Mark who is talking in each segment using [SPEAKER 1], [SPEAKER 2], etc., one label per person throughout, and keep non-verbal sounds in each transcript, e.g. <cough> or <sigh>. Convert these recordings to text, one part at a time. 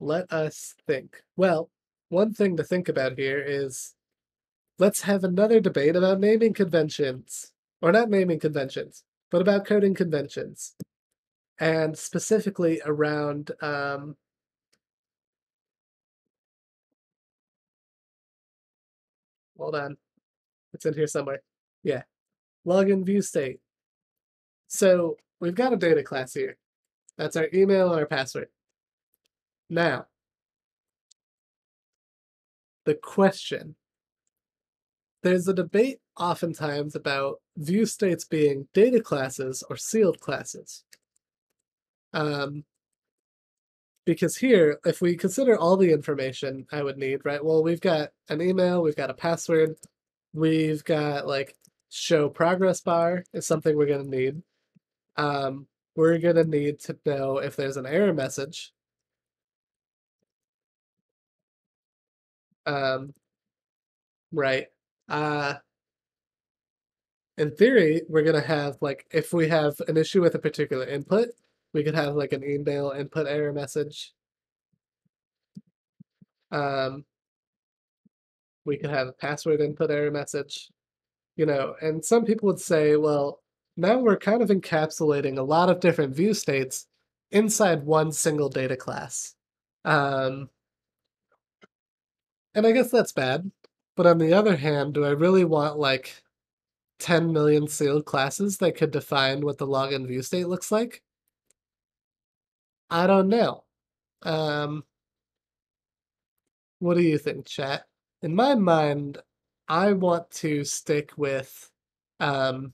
[SPEAKER 1] Let us think. Well, one thing to think about here is let's have another debate about naming conventions. Or not naming conventions, but about coding conventions. And specifically around um, hold on. It's in here somewhere. Yeah. Login view state. So we've got a data class here. That's our email and our password. Now, the question. There's a debate oftentimes about view states being data classes or sealed classes. Um, because here, if we consider all the information I would need, right? Well, we've got an email, we've got a password, we've got like show progress bar is something we're going to need. Um, we're going to need to know if there's an error message. Um, right. Uh, in theory, we're going to have like, if we have an issue with a particular input, we could have like an email input error message. Um, we could have a password input error message, you know, and some people would say, well, now we're kind of encapsulating a lot of different view states inside one single data class. Um, and I guess that's bad. But on the other hand, do I really want like 10 million sealed classes that could define what the login view state looks like? I don't know. Um, what do you think, chat? In my mind, I want to stick with um,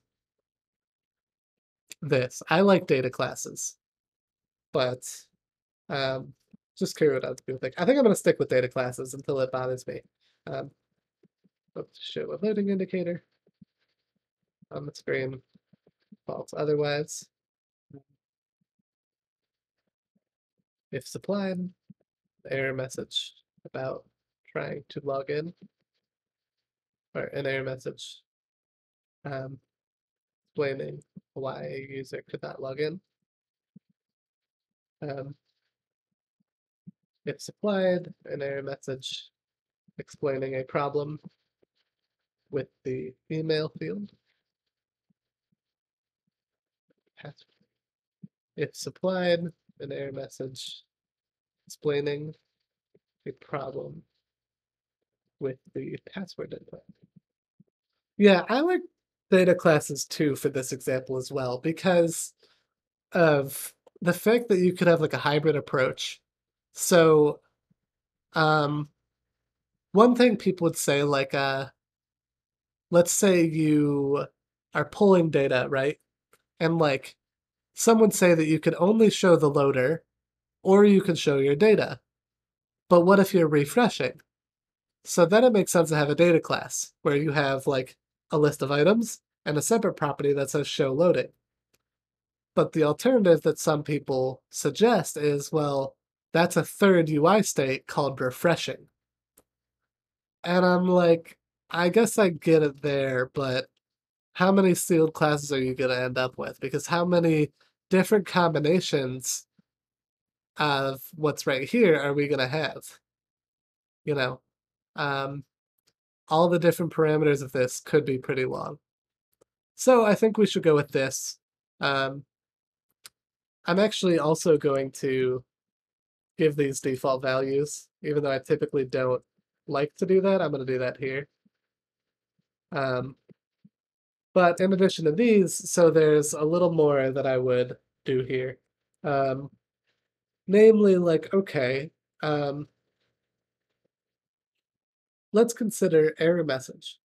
[SPEAKER 1] this. I like data classes, but um, just curious what other people think. I think I'm going to stick with data classes until it bothers me. Um, let's show a loading indicator on the screen. False otherwise. If supplied, error message about trying to log in, or an error message um, explaining why a user could not log in. Um, if supplied, an error message explaining a problem with the email field. If supplied, an error message explaining a problem with the password input. Yeah, I like data classes too for this example as well because of the fact that you could have like a hybrid approach. So, um, one thing people would say, like, uh, let's say you are pulling data, right? And like, some would say that you could only show the loader or you can show your data. But what if you're refreshing? So then it makes sense to have a data class where you have like a list of items and a separate property that says show loading. But the alternative that some people suggest is, well, that's a third UI state called refreshing. And I'm like, I guess I get it there, but how many sealed classes are you going to end up with? Because how many different combinations of what's right here are we going to have? You know, um, all the different parameters of this could be pretty long. So I think we should go with this. Um, I'm actually also going to give these default values, even though I typically don't like to do that. I'm going to do that here. Um, but in addition to these, so there's a little more that I would do here. Um, namely, like, okay, um, let's consider error message.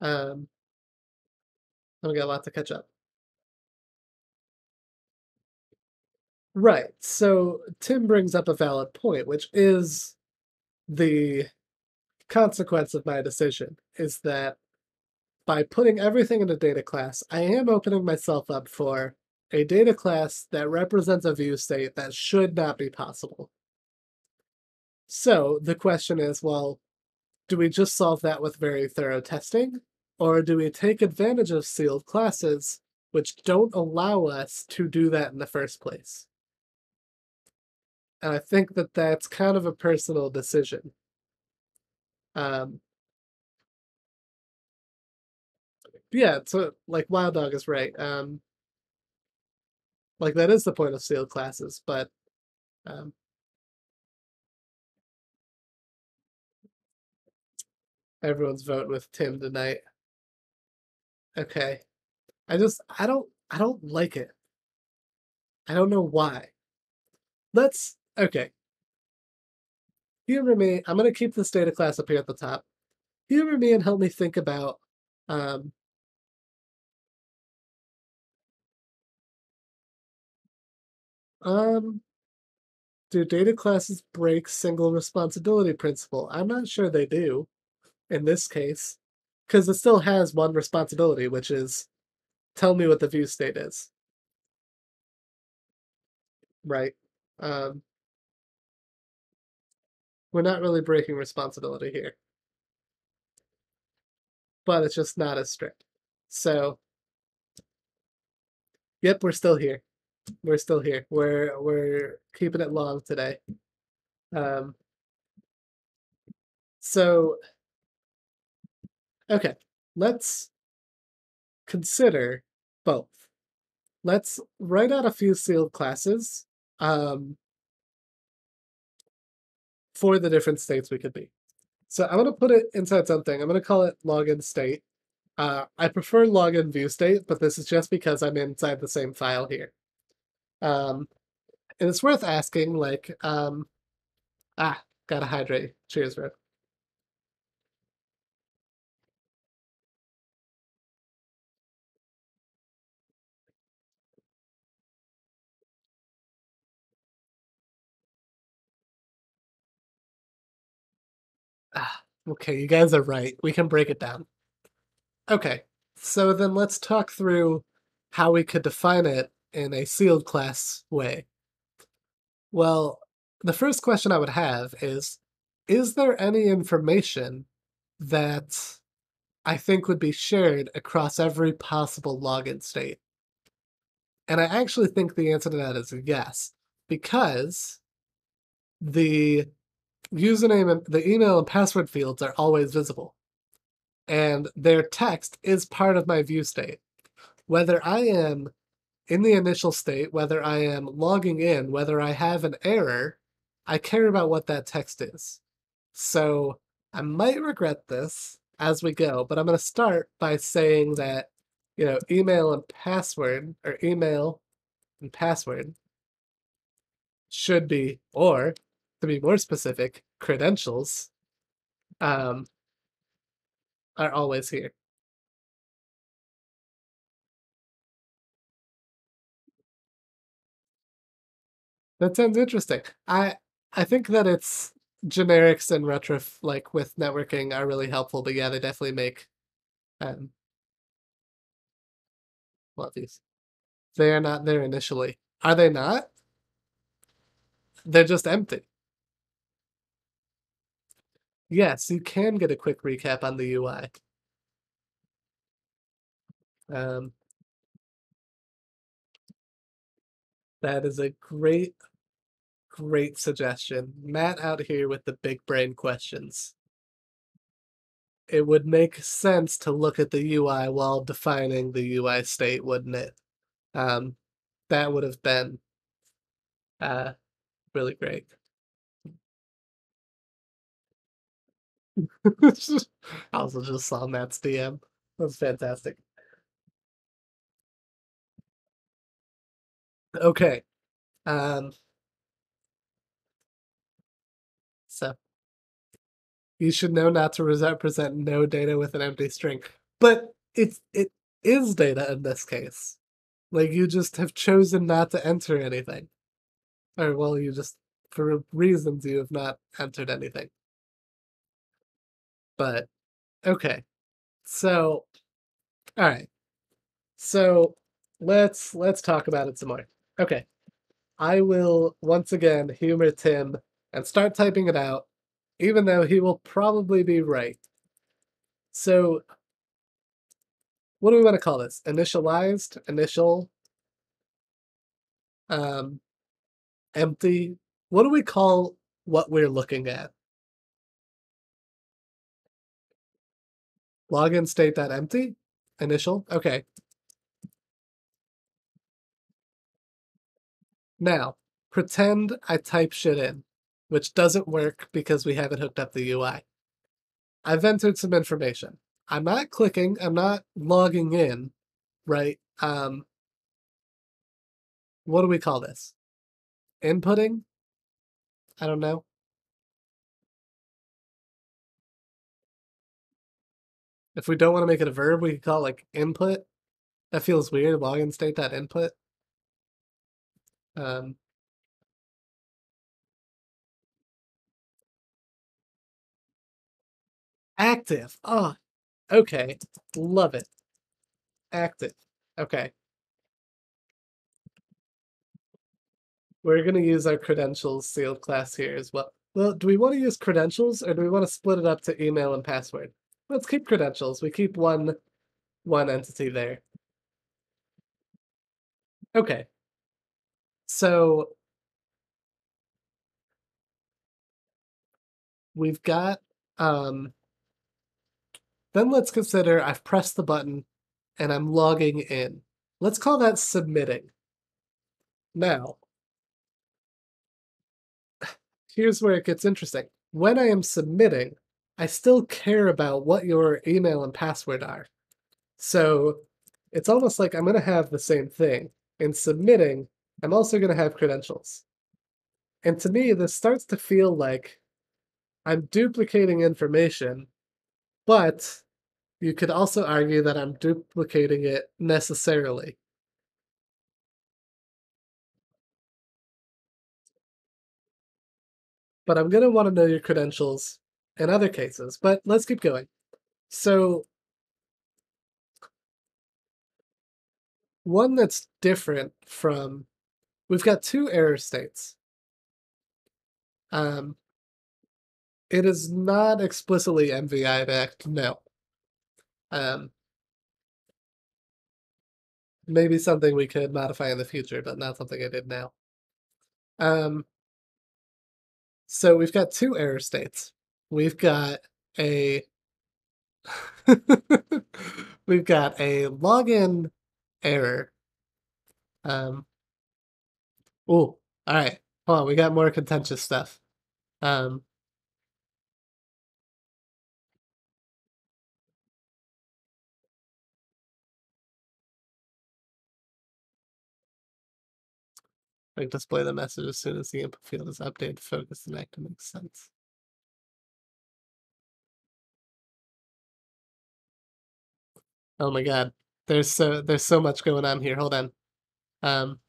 [SPEAKER 1] Um, we got a lot to catch up. Right. So Tim brings up a valid point, which is the consequence of my decision is that by putting everything in a data class, I am opening myself up for a data class that represents a view state that should not be possible. So the question is, well, do we just solve that with very thorough testing? Or do we take advantage of sealed classes which don't allow us to do that in the first place. And I think that that's kind of a personal decision. Um, yeah, so like Wild Dog is right. Um, like that is the point of sealed classes, but um, everyone's voting with Tim tonight. Okay. I just I don't I don't like it. I don't know why. Let's okay. Humor me. I'm gonna keep this data class up here at the top. Humor me and help me think about um Um do data classes break single responsibility principle? I'm not sure they do in this case. Because it still has one responsibility, which is tell me what the view state is. Right. Um, we're not really breaking responsibility here. But it's just not as strict. So, yep, we're still here. We're still here. We're we're keeping it long today. Um, so, okay, let's consider both. Let's write out a few sealed classes um, for the different states we could be. So I'm going to put it inside something. I'm going to call it login state. Uh, I prefer login view state, but this is just because I'm inside the same file here. Um, and it's worth asking, like, um, ah, gotta hydrate. Cheers, bro. Ah, okay, you guys are right. We can break it down. Okay, so then let's talk through how we could define it in a sealed class way. Well, the first question I would have is Is there any information that I think would be shared across every possible login state? And I actually think the answer to that is yes, because the username and the email and password fields are always visible. And their text is part of my view state. Whether I am in the initial state, whether I am logging in, whether I have an error, I care about what that text is. So I might regret this as we go, but I'm going to start by saying that, you know, email and password, or email and password should be, or to be more specific, credentials um, are always here. That sounds interesting. I I think that it's generics and retro like with networking are really helpful, but yeah, they definitely make um what these. They are not there initially. Are they not? They're just empty. Yes, you can get a quick recap on the UI. Um, that is a great, great suggestion. Matt out here with the big brain questions. It would make sense to look at the UI while defining the UI state, wouldn't it? Um, that would have been uh, really great. I also just saw Matt's DM. That's fantastic. Okay. Um, so you should know not to represent no data with an empty string. But it's it is data in this case. Like you just have chosen not to enter anything. Or well, you just for reasons you have not entered anything. But okay. So all right. So let's let's talk about it some more. Okay. I will once again humor Tim and start typing it out, even though he will probably be right. So what do we want to call this? Initialized, initial, um, empty. What do we call what we're looking at? Login state that empty, initial. Okay. Now, pretend I type shit in, which doesn't work because we haven't hooked up the UI. I've entered some information. I'm not clicking, I'm not logging in, right? Um, what do we call this? Inputting? I don't know. If we don't want to make it a verb, we could call it like input. That feels weird. Login state that input. Um, active. Oh, okay. Love it. Active. Okay. We're going to use our credentials sealed class here as well. Well, do we want to use credentials or do we want to split it up to email and password? Let's keep credentials. We keep one one entity there. Okay. So we've got um then let's consider I've pressed the button and I'm logging in. Let's call that submitting. Now, <sighs> here's where it gets interesting. When I am submitting, I still care about what your email and password are. So it's almost like I'm going to have the same thing. In submitting, I'm also going to have credentials. And to me, this starts to feel like I'm duplicating information, but you could also argue that I'm duplicating it necessarily. But I'm going to want to know your credentials in other cases, but let's keep going. So one that's different from, we've got two error states. Um, it is not explicitly MVI backed, no. Um, maybe something we could modify in the future, but not something I did now. Um, so we've got two error states. We've got a <laughs> we've got a login error. Um, oh, all right. Hold on, we got more contentious stuff. Um, like display the message as soon as the input field is updated, focus and active makes sense. Oh my god. There's so there's so much going on here. Hold on. Um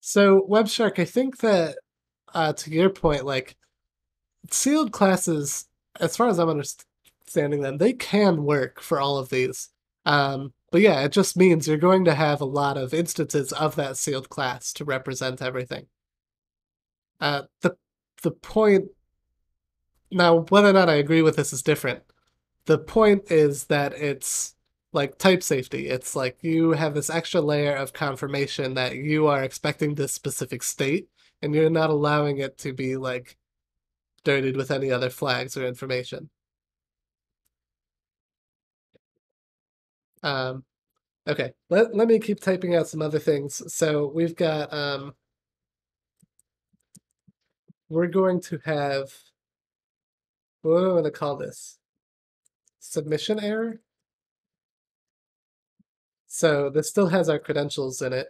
[SPEAKER 1] So WebShark, I think that uh, to your point, like sealed classes, as far as I'm understanding them, they can work for all of these. Um, but yeah, it just means you're going to have a lot of instances of that sealed class to represent everything. Uh, the the point now, whether or not I agree with this is different. The point is that it's like type safety. It's like you have this extra layer of confirmation that you are expecting this specific state, and you're not allowing it to be like dirtied with any other flags or information. Um, okay, let, let me keep typing out some other things. So we've got, um, we're going to have, what am I going to call this? Submission error? So this still has our credentials in it,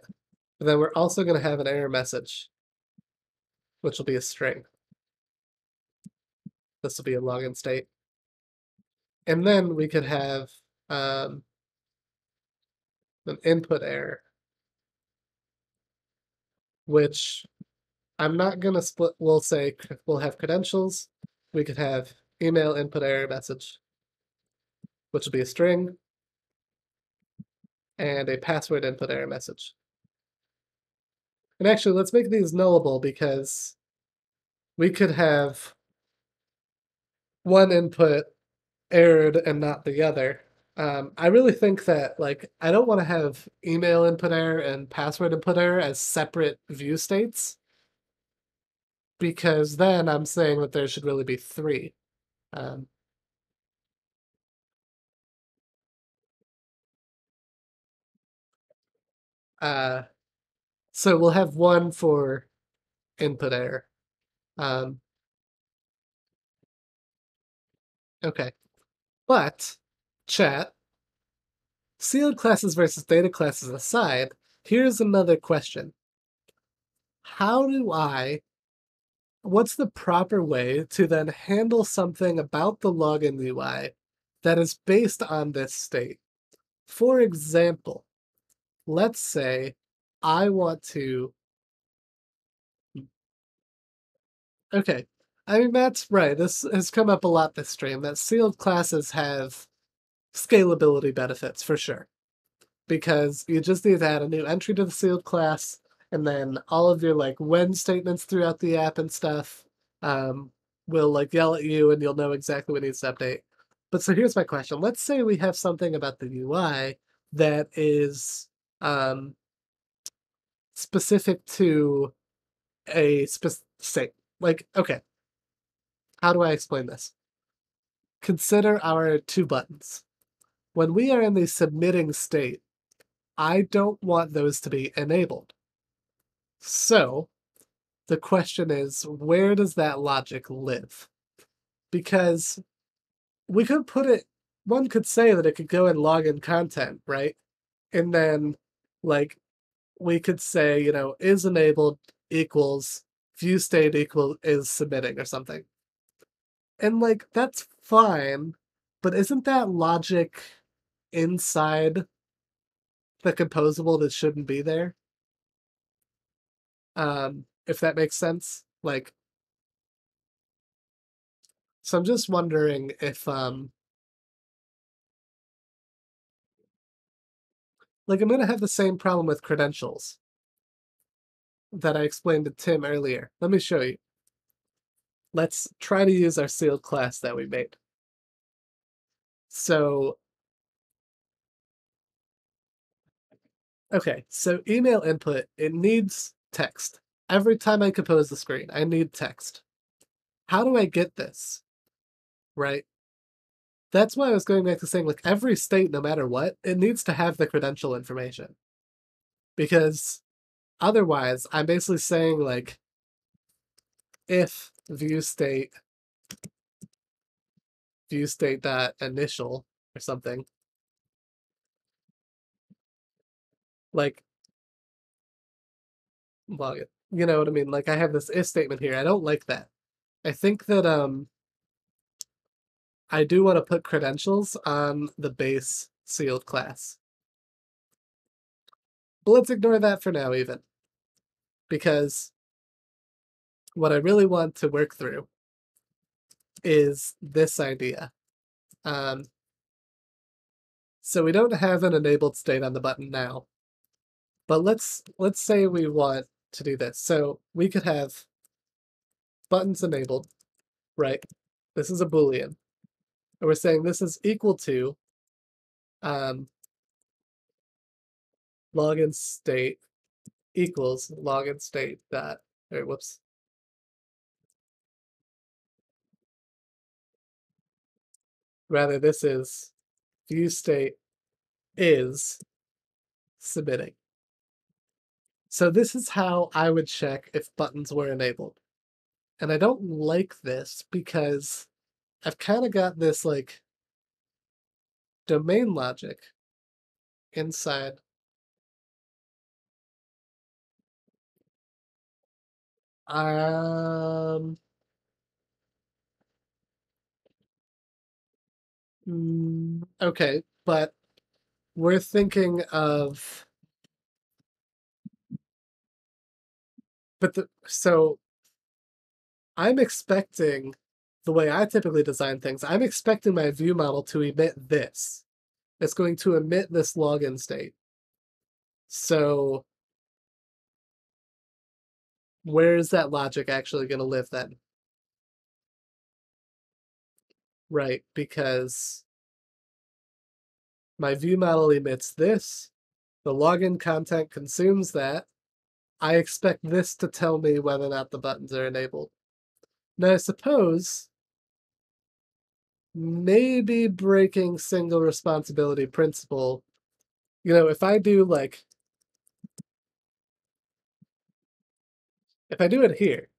[SPEAKER 1] but then we're also going to have an error message, which will be a string. This will be a login state. And then we could have um, an input error, which I'm not going to split. We'll say we'll have credentials. We could have email input error message, which would be a string, and a password input error message. And actually, let's make these nullable because we could have one input errored and not the other. Um, I really think that like I don't want to have email input error and password input error as separate view states because then I'm saying that there should really be three. Um, uh, so we'll have one for input error. Um, okay. But, chat, sealed classes versus data classes aside, here's another question. How do I, what's the proper way to then handle something about the login UI that is based on this state? For example, let's say I want to Okay. I mean, that's right. This has come up a lot this stream that sealed classes have scalability benefits for sure. Because you just need to add a new entry to the sealed class, and then all of your like when statements throughout the app and stuff um, will like yell at you, and you'll know exactly what needs to update. But so here's my question: Let's say we have something about the UI that is um, specific to a specific state. like, okay. How do I explain this? Consider our two buttons. When we are in the submitting state, I don't want those to be enabled. So, the question is, where does that logic live? Because we could put it, one could say that it could go and log in content, right? And then, like, we could say, you know, is enabled equals view state equal is submitting or something. And like that's fine, but isn't that logic inside the composable that shouldn't be there? Um, if that makes sense. Like so I'm just wondering if um like I'm gonna have the same problem with credentials that I explained to Tim earlier. Let me show you. Let's try to use our sealed class that we made. So, okay, so email input, it needs text. Every time I compose the screen, I need text. How do I get this? Right? That's why I was going back to saying, like, every state, no matter what, it needs to have the credential information. Because Otherwise, I'm basically saying like if view state view state that initial or something like well you know what I mean like I have this if statement here I don't like that I think that um I do want to put credentials on the base sealed class but let's ignore that for now even because what I really want to work through is this idea. Um, so we don't have an enabled state on the button now, but let's let's say we want to do this. So we could have buttons enabled, right? This is a boolean, and we're saying this is equal to um, login state equals login state dot, or whoops. Rather, this is view state is submitting. So this is how I would check if buttons were enabled. And I don't like this because I've kind of got this like domain logic inside Um. Mm, okay, but we're thinking of. but the, so I'm expecting the way I typically design things, I'm expecting my view model to emit this. It's going to emit this login state. So where is that logic actually going to live then? Right, because my view model emits this, the login content consumes that, I expect this to tell me whether or not the buttons are enabled. Now, I suppose maybe breaking single responsibility principle, you know, if I do like, if I do it here,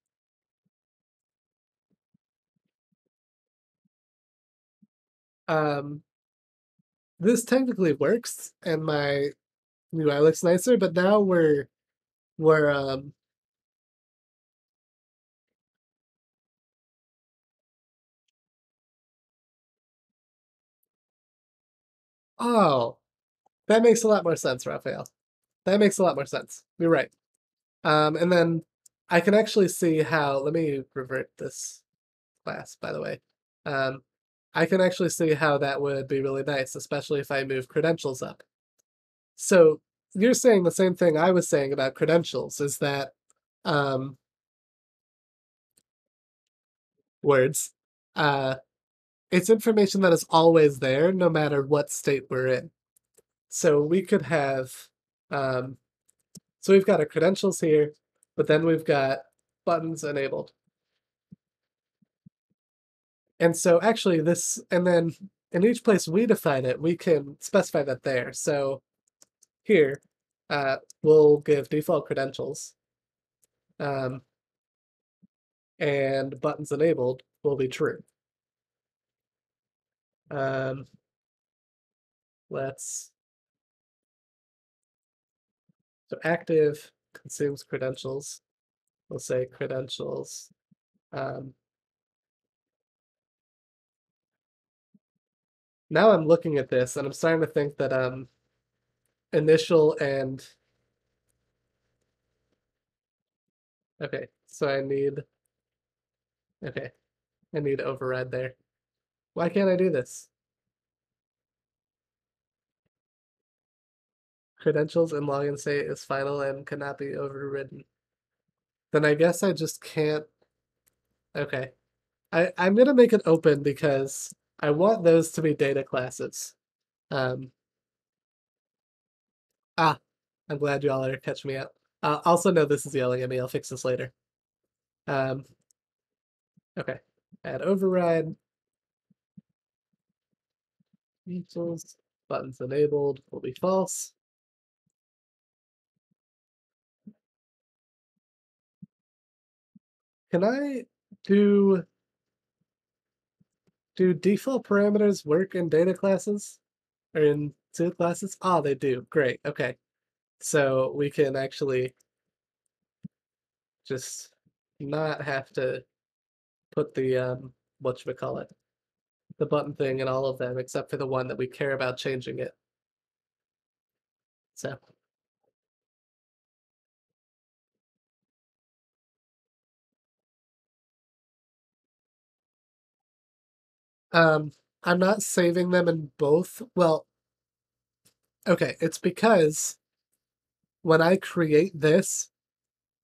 [SPEAKER 1] um, this technically works and my UI looks nicer, but now we're, we're, um, Oh, that makes a lot more sense, Raphael. That makes a lot more sense. You're right. Um, and then I can actually see how, let me revert this class, by the way. Um, I can actually see how that would be really nice, especially if I move credentials up. So you're saying the same thing I was saying about credentials, is that um, words, uh, it's information that is always there, no matter what state we're in. So we could have, um, so we've got our credentials here, but then we've got buttons enabled. And so actually this, and then in each place we define it, we can specify that there. So here, uh, we'll give default credentials. Um, and buttons enabled will be true. Um, let's, so active consumes credentials. We'll say credentials. Um, now I'm looking at this and I'm starting to think that um, initial and okay, so I need okay, I need to override there. Why can't I do this? Credentials and login state is final and cannot be overridden. Then I guess I just can't. Okay. I, I'm gonna make it open because I want those to be data classes. Um, ah, I'm glad you all are catching me up. Uh, also know this is yelling at me. I'll fix this later. Um, okay. Add override. Equals buttons enabled will be false. Can I do do default parameters work in data classes or in two classes? Ah, oh, they do. Great. Okay. So we can actually just not have to put the um what should we call it the button thing in all of them except for the one that we care about changing it. So. Um, I'm not saving them in both. Well, okay, it's because when I create this,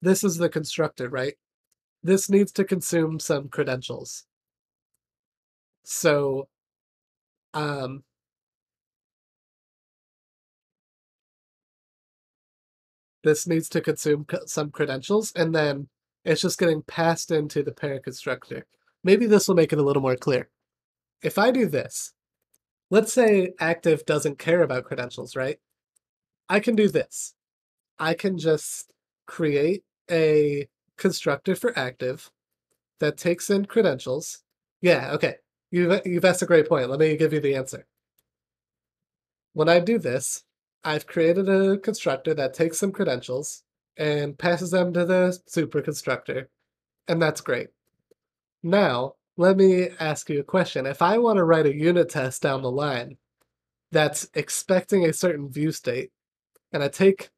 [SPEAKER 1] this is the constructor, right? This needs to consume some credentials. So, um, this needs to consume some credentials, and then it's just getting passed into the parent constructor. Maybe this will make it a little more clear. If I do this, let's say active doesn't care about credentials, right? I can do this. I can just create a constructor for active that takes in credentials. Yeah, okay. You've, you've asked a great point. Let me give you the answer. When I do this, I've created a constructor that takes some credentials and passes them to the super constructor, and that's great. Now, let me ask you a question. If I want to write a unit test down the line that's expecting a certain view state, and I take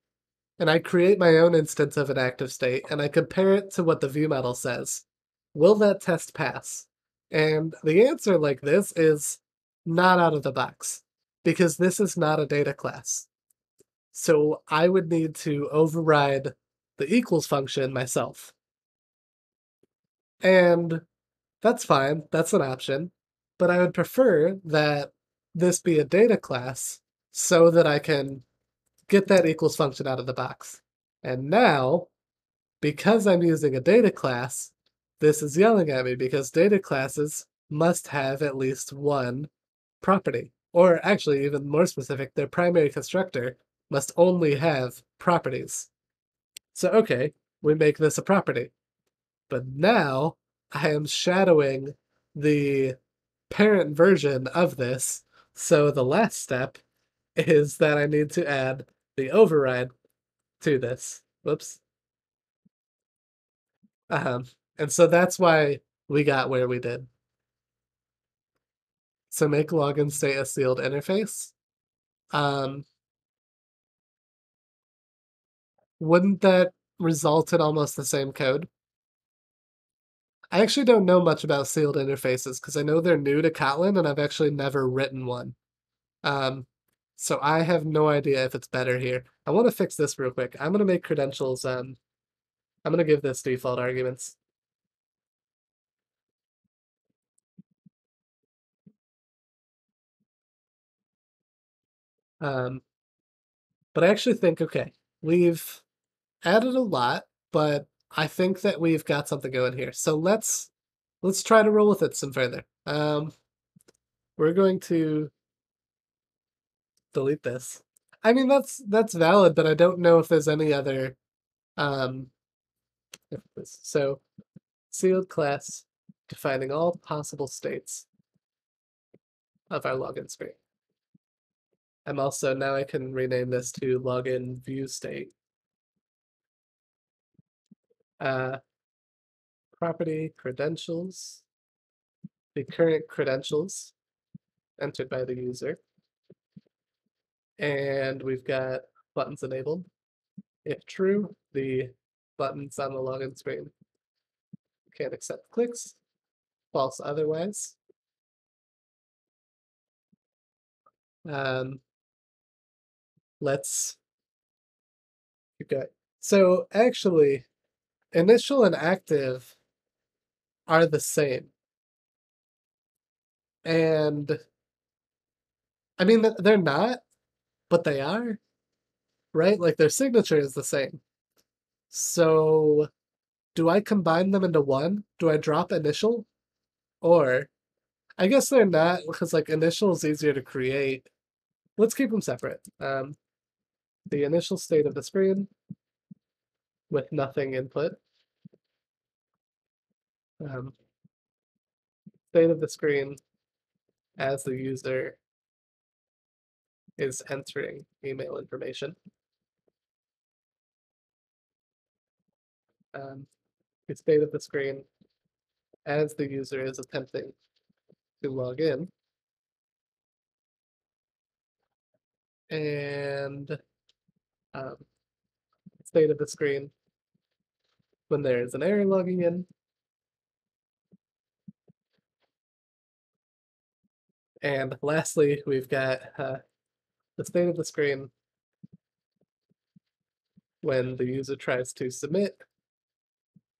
[SPEAKER 1] and I create my own instance of an active state, and I compare it to what the view model says, will that test pass? And the answer like this is not out of the box because this is not a data class. So I would need to override the equals function myself. And that's fine. That's an option. but I would prefer that this be a data class so that I can get that equals function out of the box. And now, because I'm using a data class, this is yelling at me because data classes must have at least one property. Or actually, even more specific, their primary constructor must only have properties. So, okay, we make this a property. But now I am shadowing the parent version of this. So the last step is that I need to add the override to this. Whoops. Um, and so that's why we got where we did. So make login state a sealed interface. Um, wouldn't that result in almost the same code? I actually don't know much about sealed interfaces because I know they're new to Kotlin and I've actually never written one. Um, so I have no idea if it's better here. I want to fix this real quick. I'm going to make credentials, um, I'm going to give this default arguments. Um, but I actually think, okay, we've added a lot, but I think that we've got something going here. So let's let's try to roll with it some further. Um, we're going to delete this. I mean that's that's valid, but I don't know if there's any other um so sealed class defining all possible states of our login screen. I'm also now I can rename this to login view state uh, property credentials, the current credentials entered by the user. And we've got buttons enabled. If true, the buttons on the login screen can't accept clicks. False otherwise. Um, let's keep going. So actually, initial and active are the same. And I mean, they're not, but they are, right? Like their signature is the same. So do I combine them into one? Do I drop initial? Or I guess they're not because like initial is easier to create. Let's keep them separate. Um, the initial state of the screen with nothing input. Um, state of the screen as the user is entering email information. Um, the state of the screen as the user is attempting to log in. And um, state of the screen when there is an error logging in. And lastly, we've got uh, the state of the screen when the user tries to submit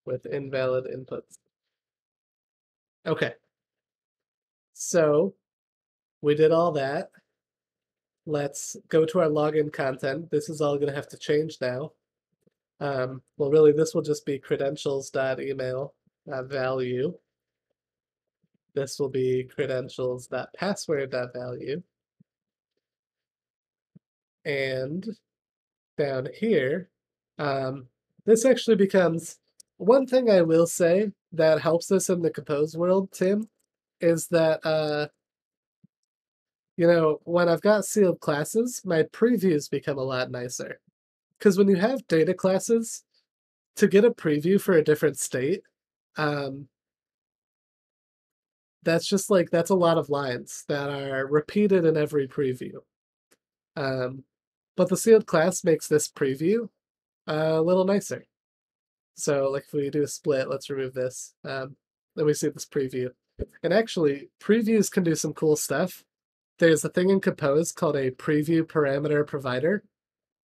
[SPEAKER 1] with invalid inputs. Okay. So we did all that. Let's go to our login content. This is all going to have to change now. Um, well, really, this will just be credentials.email value. This will be credentials.password.value. And down here, um, this actually becomes one thing I will say that helps us in the compose world, Tim, is that uh, you know, when I've got sealed classes, my previews become a lot nicer. Because when you have data classes, to get a preview for a different state, um, that's just like, that's a lot of lines that are repeated in every preview. Um, but the sealed class makes this preview a little nicer. So like if we do a split, let's remove this. Um, then we see this preview. And actually, previews can do some cool stuff there's a thing in Compose called a preview parameter provider,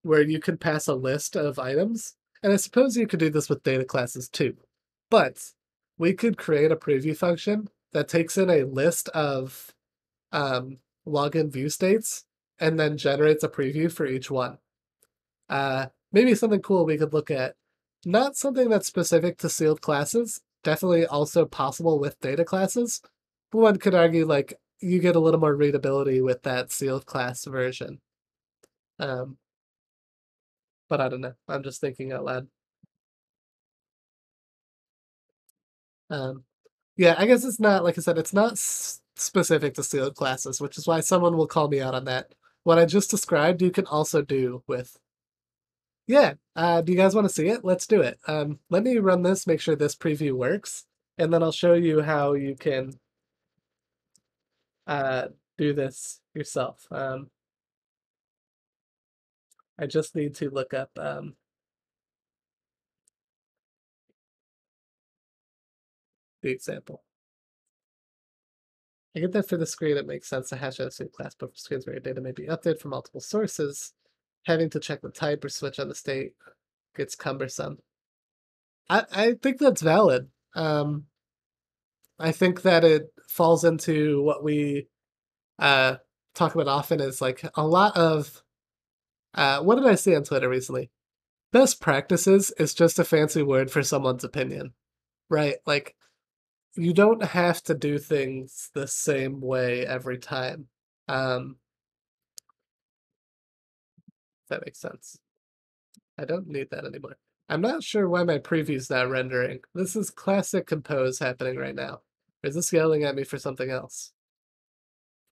[SPEAKER 1] where you can pass a list of items. And I suppose you could do this with data classes too. But we could create a preview function that takes in a list of um, login view states and then generates a preview for each one. Uh, maybe something cool we could look at. Not something that's specific to sealed classes, definitely also possible with data classes. But one could argue like you get a little more readability with that sealed class version. Um, but I don't know. I'm just thinking out loud. Um, yeah, I guess it's not like I said. It's not specific to sealed classes, which is why someone will call me out on that. What I just described, you can also do with. Yeah, uh, do you guys want to see it? Let's do it. Um, let me run this, make sure this preview works, and then I'll show you how you can uh, do this yourself. Um, I just need to look up um, the example. I get that for the screen, it makes sense to hash out a class, but for screens where your data may be updated from multiple sources, having to check the type or switch on the state gets cumbersome. I, I think that's valid. Um, I think that it falls into what we uh, talk about often is like a lot of uh, what did I see on Twitter recently? Best practices is just a fancy word for someone's opinion, right? Like you don't have to do things the same way every time. Um, that makes sense. I don't need that anymore. I'm not sure why my preview's not rendering. This is classic compose happening right now. Or is this yelling at me for something else?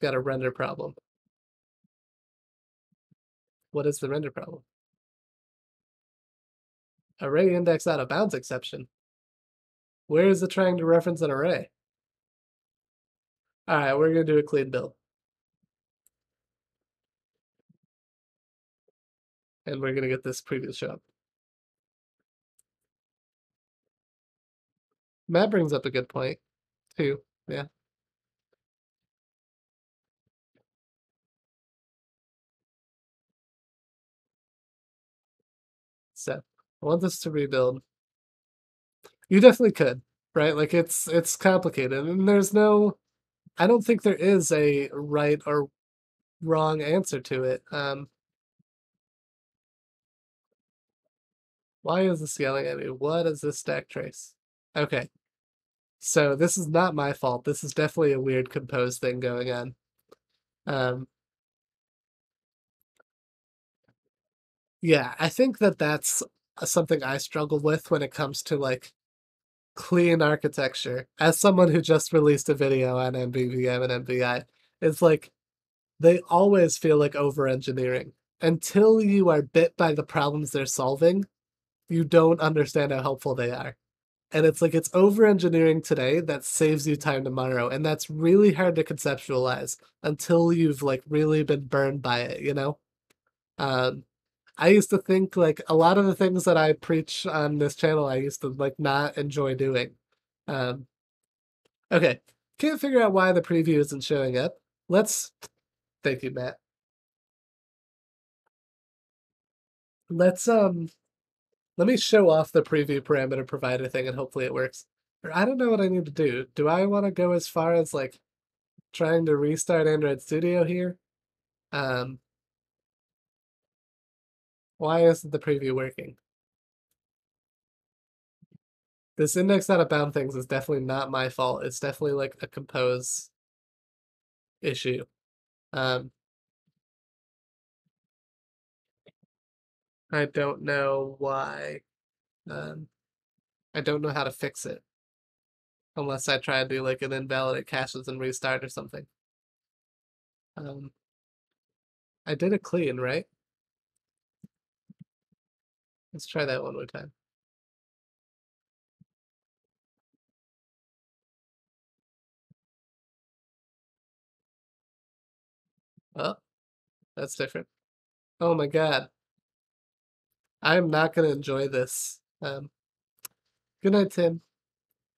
[SPEAKER 1] Got a render problem. What is the render problem? Array index out of bounds exception. Where is it trying to reference an array? All right, we're gonna do a clean build. And we're gonna get this preview show up. Matt brings up a good point, too. Yeah. So I want this to rebuild. You definitely could, right? Like it's it's complicated, and there's no. I don't think there is a right or wrong answer to it. Um, why is this yelling at me? What is this stack trace? Okay. So this is not my fault. This is definitely a weird compose thing going on. Um, yeah, I think that that's something I struggle with when it comes to like clean architecture. As someone who just released a video on MVVM and MVI, it's like they always feel like over engineering. Until you are bit by the problems they're solving, you don't understand how helpful they are. And it's like it's over engineering today that saves you time tomorrow. And that's really hard to conceptualize until you've like really been burned by it, you know? Um, I used to think like a lot of the things that I preach on this channel, I used to like not enjoy doing. Um, okay, can't figure out why the preview isn't showing up. Let's, thank you, Matt. Let's um, let me show off the preview parameter provider thing and hopefully it works. Or I don't know what I need to do. Do I want to go as far as like trying to restart Android Studio here? Um, why isn't the preview working? This index out of bound things is definitely not my fault. It's definitely like a compose issue. Um, I don't know why. Um, I don't know how to fix it. Unless I try to do like an invalidate caches and restart or something. Um, I did a clean, right? Let's try that one more time. Oh, that's different. Oh my god. I'm not gonna enjoy this. Um, good night, Tim.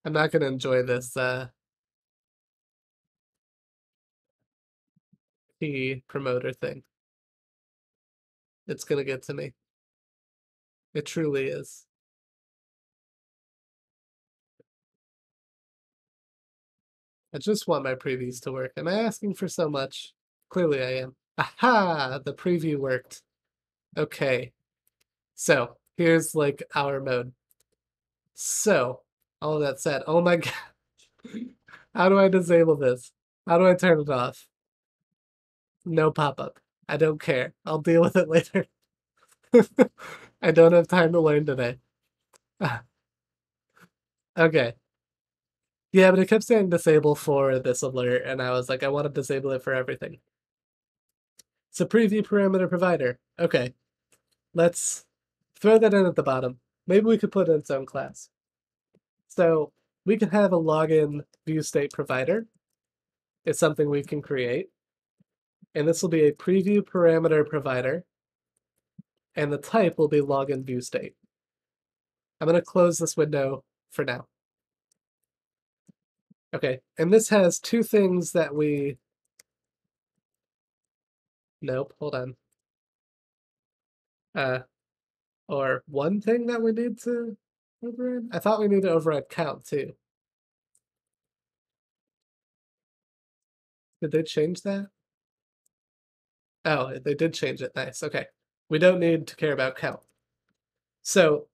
[SPEAKER 1] I'm not gonna enjoy this Uh, promoter thing. It's gonna get to me. It truly is. I just want my previews to work. Am I asking for so much? Clearly I am. Aha! The preview worked. Okay. So, here's like our mode. So, all that said, oh my <laughs> god. How do I disable this? How do I turn it off? No pop-up. I don't care. I'll deal with it <laughs> later. <laughs> I don't have time to learn today. <laughs> okay. Yeah, but it kept saying disable for this alert, and I was like, I want to disable it for everything. It's a preview parameter provider. Okay. Let's throw that in at the bottom. Maybe we could put it in its own class. So we can have a login view state provider. It's something we can create. And this will be a preview parameter provider. And the type will be login view state. I'm going to close this window for now. Okay, and this has two things that we... Nope, hold on. Uh, or one thing that we need to override? I thought we need to override count too. Did they change that? Oh, they did change it. Nice. Okay. We don't need to care about count. So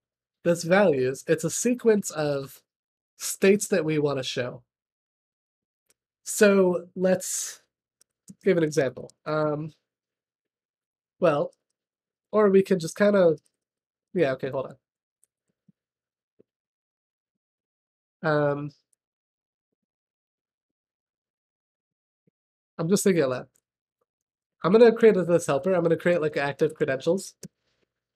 [SPEAKER 1] this values, it's a sequence of states that we want to show. So let's give an example. Um, well, or we can just kind of, yeah, okay, hold on. Um, I'm just thinking aloud. I'm going to create this helper. I'm going to create like active credentials,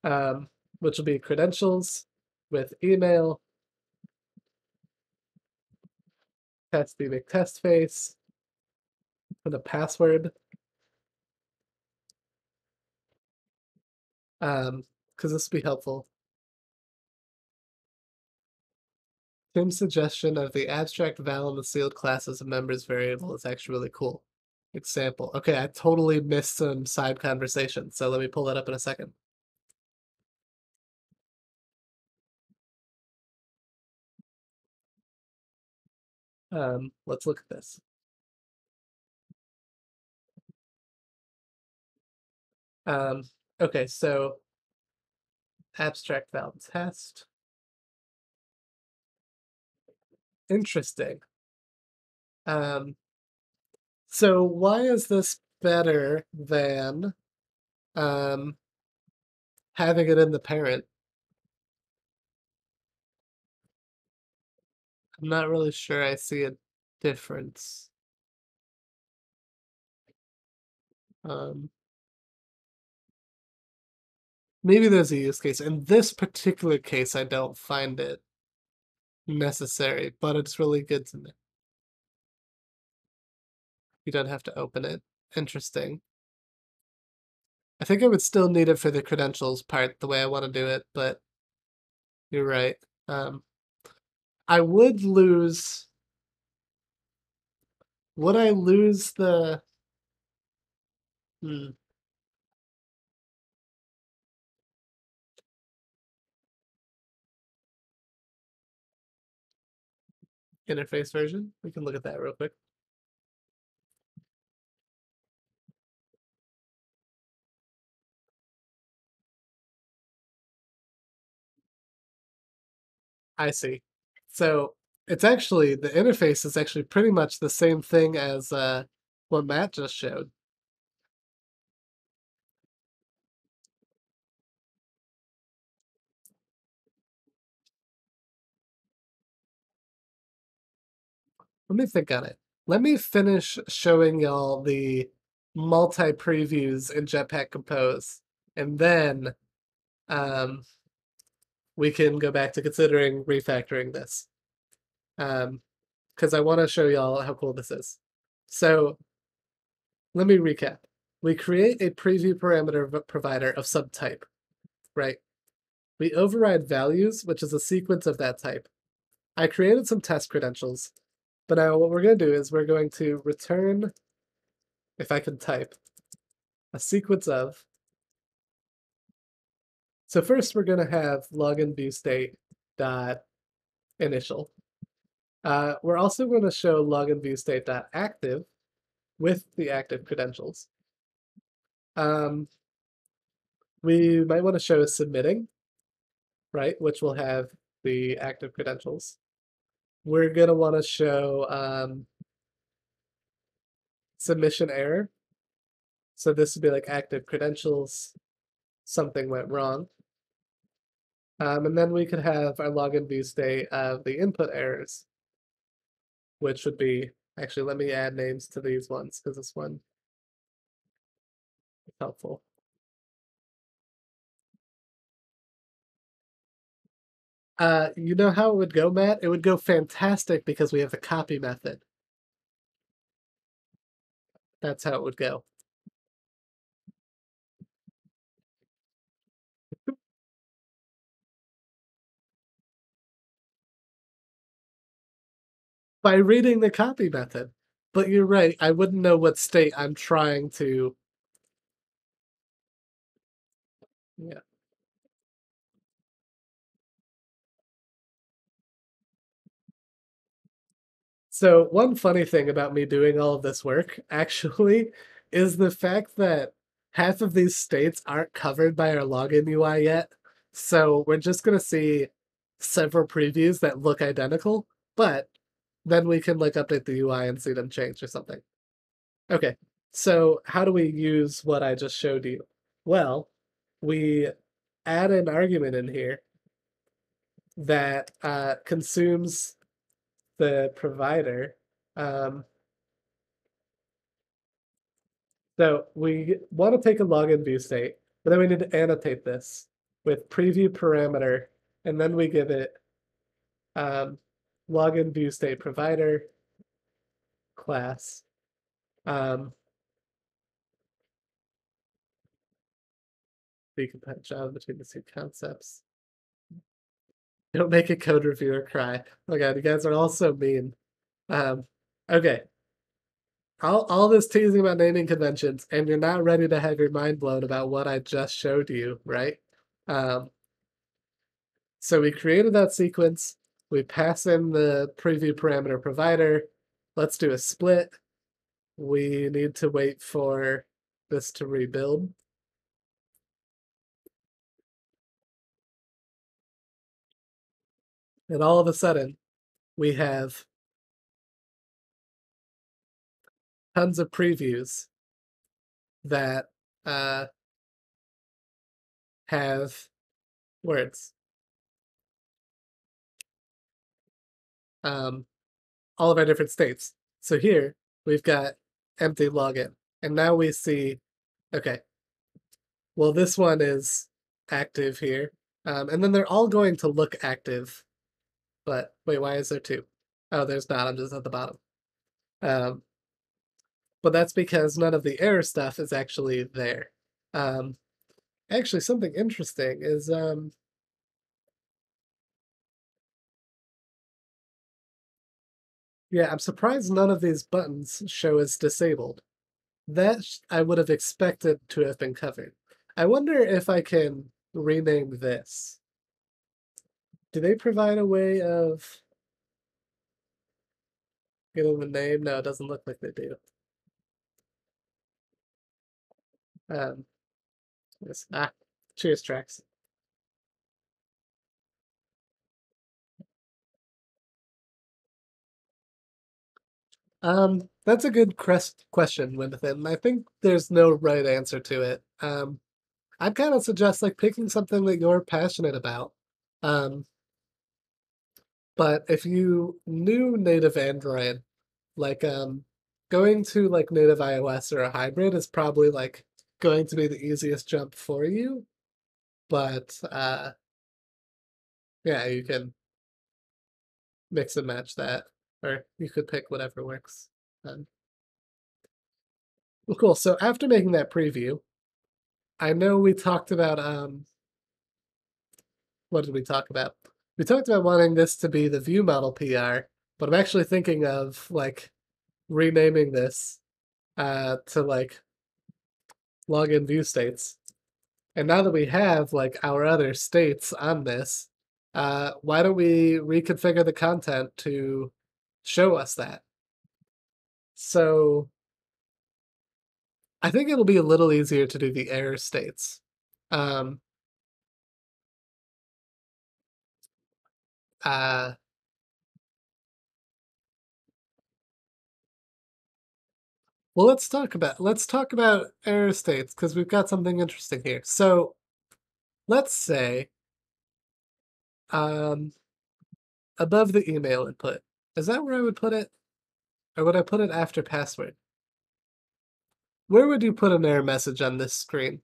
[SPEAKER 1] um, which will be credentials with email, test make test face, and a password. Um, because this will be helpful. Tim's suggestion of the abstract val and the sealed class as a members variable is actually really cool. Example. Okay, I totally missed some side conversation, so let me pull that up in a second. Um, let's look at this. Um, okay, so abstract val test. Interesting. Um, so why is this better than um, having it in the parent? I'm not really sure I see a difference. Um, maybe there's a use case. In this particular case, I don't find it necessary, but it's really good to know. You don't have to open it. Interesting. I think I would still need it for the credentials part the way I want to do it, but you're right. Um, I would lose. Would I lose the? Hmm. Interface version. We can look at that real quick. I see. So it's actually the interface is actually pretty much the same thing as uh, what Matt just showed. Let me think on it. Let me finish showing y'all the multi-previews in Jetpack Compose, and then um, we can go back to considering refactoring this. Um, because I want to show y'all how cool this is. So let me recap. We create a preview parameter provider of some type, right? We override values, which is a sequence of that type. I created some test credentials, but now what we're going to do is we're going to return, if I can type, a sequence of so first we're going to have login view state dot initial. Uh, we're also going to show login view state.active with the active credentials. Um, we might want to show submitting, right, which will have the active credentials. We're going to want to show um, submission error. So this would be like active credentials, something went wrong. Um, and then we could have our login view state of the input errors, which would be, actually, let me add names to these ones because this one is helpful. Uh, you know how it would go, Matt? It would go fantastic because we have the copy method. That's how it would go. By reading the copy method. But you're right, I wouldn't know what state I'm trying to. Yeah. So one funny thing about me doing all of this work <laughs> actually is the fact that half of these states aren't covered by our login UI yet. So we're just gonna see several previews that look identical, but then we can like update the UI and see them change or something. Okay, so how do we use what I just showed you? Well, we add an argument in here that uh, consumes the provider. Um, so we want to take a login view state, but then we need to annotate this with preview parameter, and then we give it um, login view state provider class. Um, decompile Java between the two concepts. Don't make a code reviewer cry. Oh god, you guys are all so mean. Um, okay. All, all this teasing about naming conventions, and you're not ready to have your mind blown about what I just showed you, right? Um, so we created that sequence. We pass in the preview parameter provider. Let's do a split. We need to wait for this to rebuild. And all of a sudden, we have tons of previews that uh, have words. Um, all of our different states. So here we've got empty login. And now we see, okay, well, this one is active here. Um, and then they're all going to look active but wait, why is there two? Oh, there's not. I'm just at the bottom. Um, but that's because none of the error stuff is actually there. Um, actually, something interesting is um, yeah, I'm surprised none of these buttons show as disabled. That I would have expected to have been covered. I wonder if I can rename this. Do they provide a way of giving them a name? No, it doesn't look like they do. Um, yes. Ah, cheers tracks. Um, that's a good question, Winnethin. I think there's no right answer to it. Um, I'd kind of suggest like picking something that you're passionate about. Um, but if you knew native Android, like um going to like native iOS or a hybrid is probably like going to be the easiest jump for you. But uh yeah, you can mix and match that. Or you could pick whatever works. Well, cool. So after making that preview, I know we talked about um what did we talk about? we talked about wanting this to be the view model PR, but I'm actually thinking of like renaming this uh, to like login view states. And now that we have like our other states on this, uh, why don't we reconfigure the content to show us that. So I think it'll be a little easier to do the error states. Um, uh, well, let's talk about let's talk about error states because we've got something interesting here. So let's say um, above the email input. Is that where I would put it? Or would I put it after password? Where would you put an error message on this screen?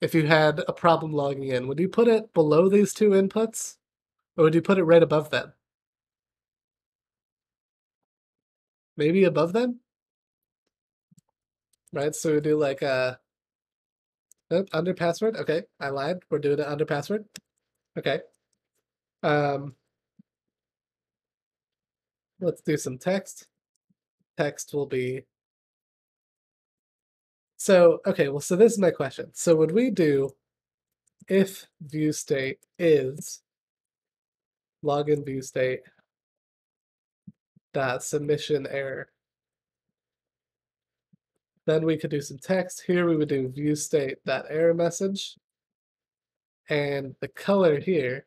[SPEAKER 1] If you had a problem logging in, would you put it below these two inputs? Or would you put it right above them? Maybe above them? Right, so we do like a uh, under password. Okay, I lied. We're doing it under password. Okay. Um, let's do some text. Text will be. So, okay, well, so this is my question. So would we do if view state is login view state dot submission error. Then we could do some text. Here we would do view state that error message. And the color here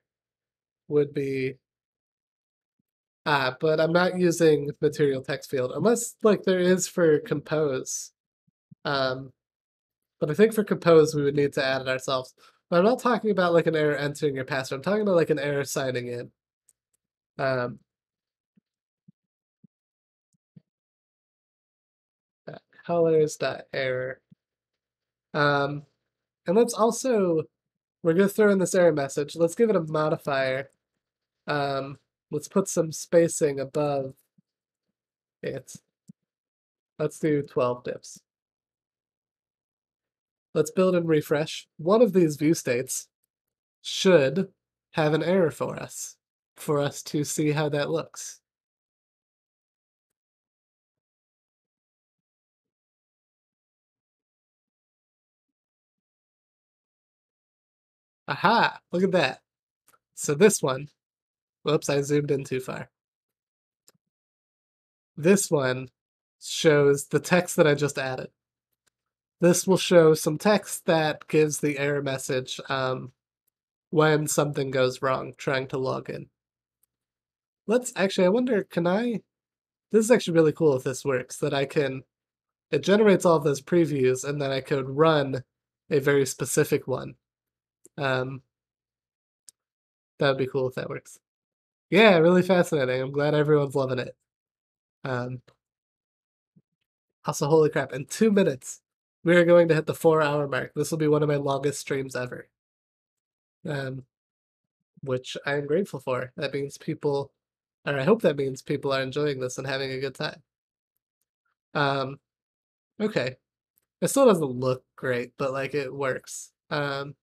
[SPEAKER 1] would be ah, but I'm not using material text field unless like there is for compose. Um, but I think for compose we would need to add it ourselves. But I'm not talking about like an error entering your password. I'm talking about like an error signing in. Um, colors dot error. Um, and let's also we're gonna throw in this error message. Let's give it a modifier. Um, let's put some spacing above it. Let's do 12 dips. Let's build and refresh. One of these view states should have an error for us for us to see how that looks. Aha! Look at that. So this one, whoops, I zoomed in too far. This one shows the text that I just added. This will show some text that gives the error message um, when something goes wrong trying to log in. Let's actually, I wonder, can I? This is actually really cool if this works, that I can, it generates all those previews and then I could run a very specific one. Um, that would be cool if that works. Yeah, really fascinating. I'm glad everyone's loving it. Um, also, holy crap, in two minutes, we are going to hit the four hour mark. This will be one of my longest streams ever. Um, which I am grateful for. That means people or I hope that means people are enjoying this and having a good time. Um, okay. It still doesn't look great, but like it works. Um,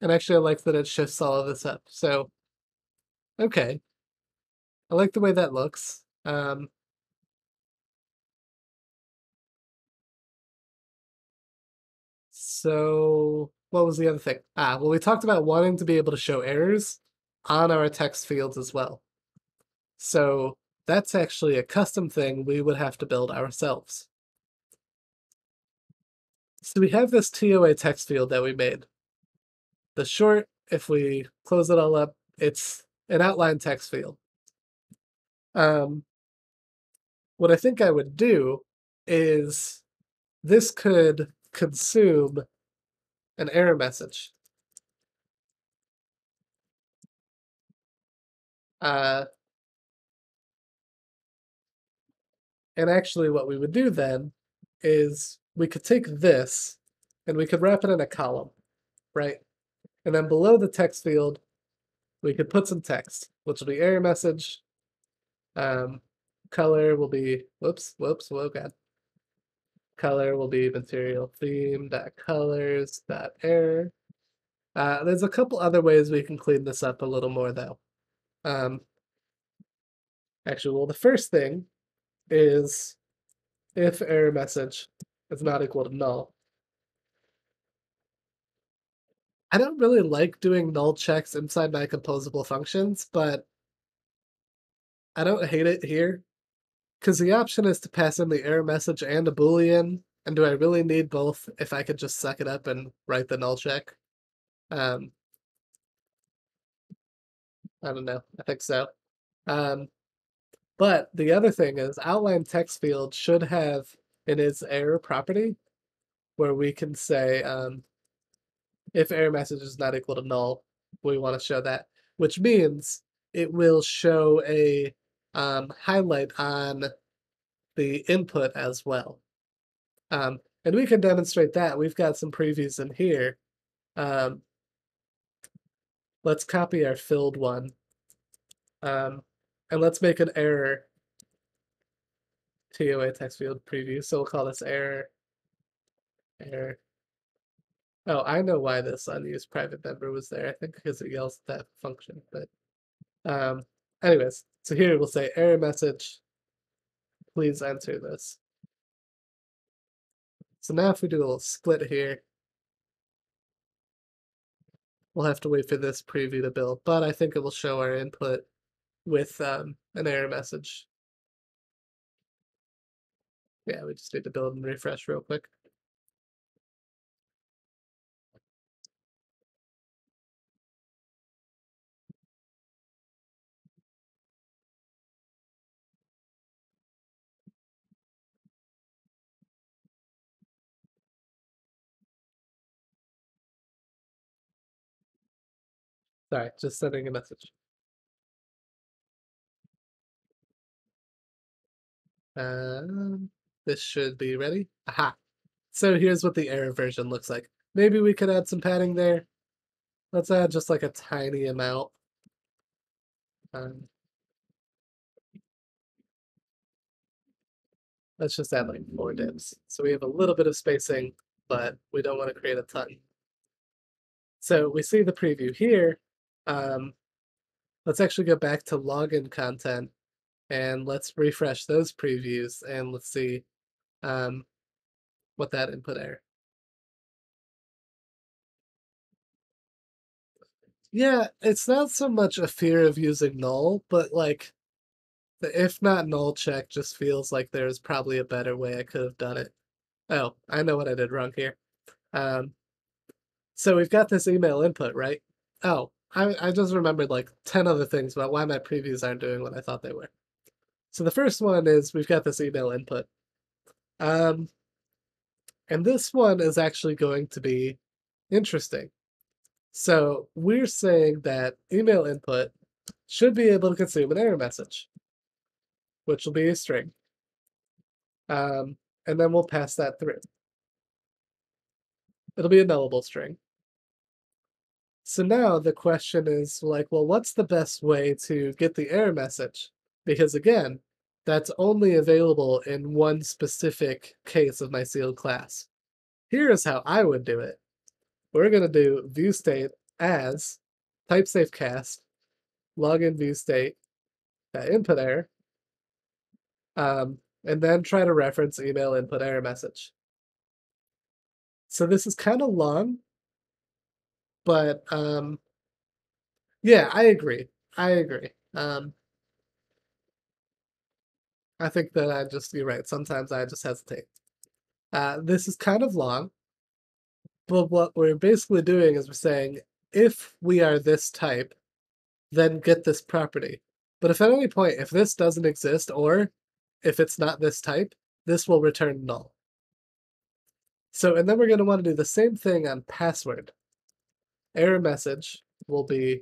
[SPEAKER 1] and actually, I like that it shifts all of this up. So, okay. I like the way that looks. Um, so, what was the other thing? Ah, well, we talked about wanting to be able to show errors on our text fields as well. So that's actually a custom thing we would have to build ourselves. So we have this TOA text field that we made. The short, if we close it all up, it's an outline text field. Um, what I think I would do is this could consume an error message. Uh, and actually what we would do then is we could take this and we could wrap it in a column, right? And then below the text field, we could put some text, which will be error message. Um, color will be, whoops, whoops, whoa, God. Color will be material theme dot colors dot error. Uh, there's a couple other ways we can clean this up a little more though. Um, actually, well, the first thing is if error message is not equal to null. I don't really like doing null checks inside my composable functions, but I don't hate it here. Because the option is to pass in the error message and a boolean, and do I really need both if I could just suck it up and write the null check? Um, I don't know. I think so. Um, but the other thing is outline text field should have in its error property where we can say um, if error message is not equal to null, we want to show that, which means it will show a um, highlight on the input as well. Um, and we can demonstrate that. We've got some previews in here. Um, let's copy our filled one. Um, and let's make an error TOA text field preview. So we'll call this error error. Oh, I know why this unused private member was there. I think because it yells at that function. But um, anyways, so here we'll say error message. Please enter this. So now if we do a little split here, we'll have to wait for this preview to build, but I think it will show our input with um, an error message. Yeah, we just need to build and refresh real quick. Sorry, just sending a message. Um, this should be ready. Aha. So here's what the error version looks like. Maybe we could add some padding there. Let's add just like a tiny amount. Um, let's just add like four dips. So we have a little bit of spacing, but we don't want to create a ton. So we see the preview here. Um, let's actually go back to login content and let's refresh those previews and let's see um, what that input error. Yeah, it's not so much a fear of using null, but like the if not null check just feels like there's probably a better way I could have done it. Oh, I know what I did wrong here. Um, so we've got this email input, right? Oh, I, I just remembered like 10 other things about why my previews aren't doing what I thought they were. So the first one is we've got this email input. Um, and this one is actually going to be interesting. So we're saying that email input should be able to consume an error message, which will be a string. Um, and then we'll pass that through. It'll be a nullable string. So now the question is like, well, what's the best way to get the error message? Because again, that's only available in one specific case of my sealed class. Here's how I would do it. We're going to do view state as type safe cast login view state uh, input error, um, and then try to reference email input error message. So this is kind of long, but um, yeah, I agree. I agree. Um, I think that I just, you're right. Sometimes I just hesitate. Uh, this is kind of long, but what we're basically doing is we're saying if we are this type, then get this property. But if at any point, if this doesn't exist or if it's not this type, this will return null. So, and then we're going to want to do the same thing on password. Error message will be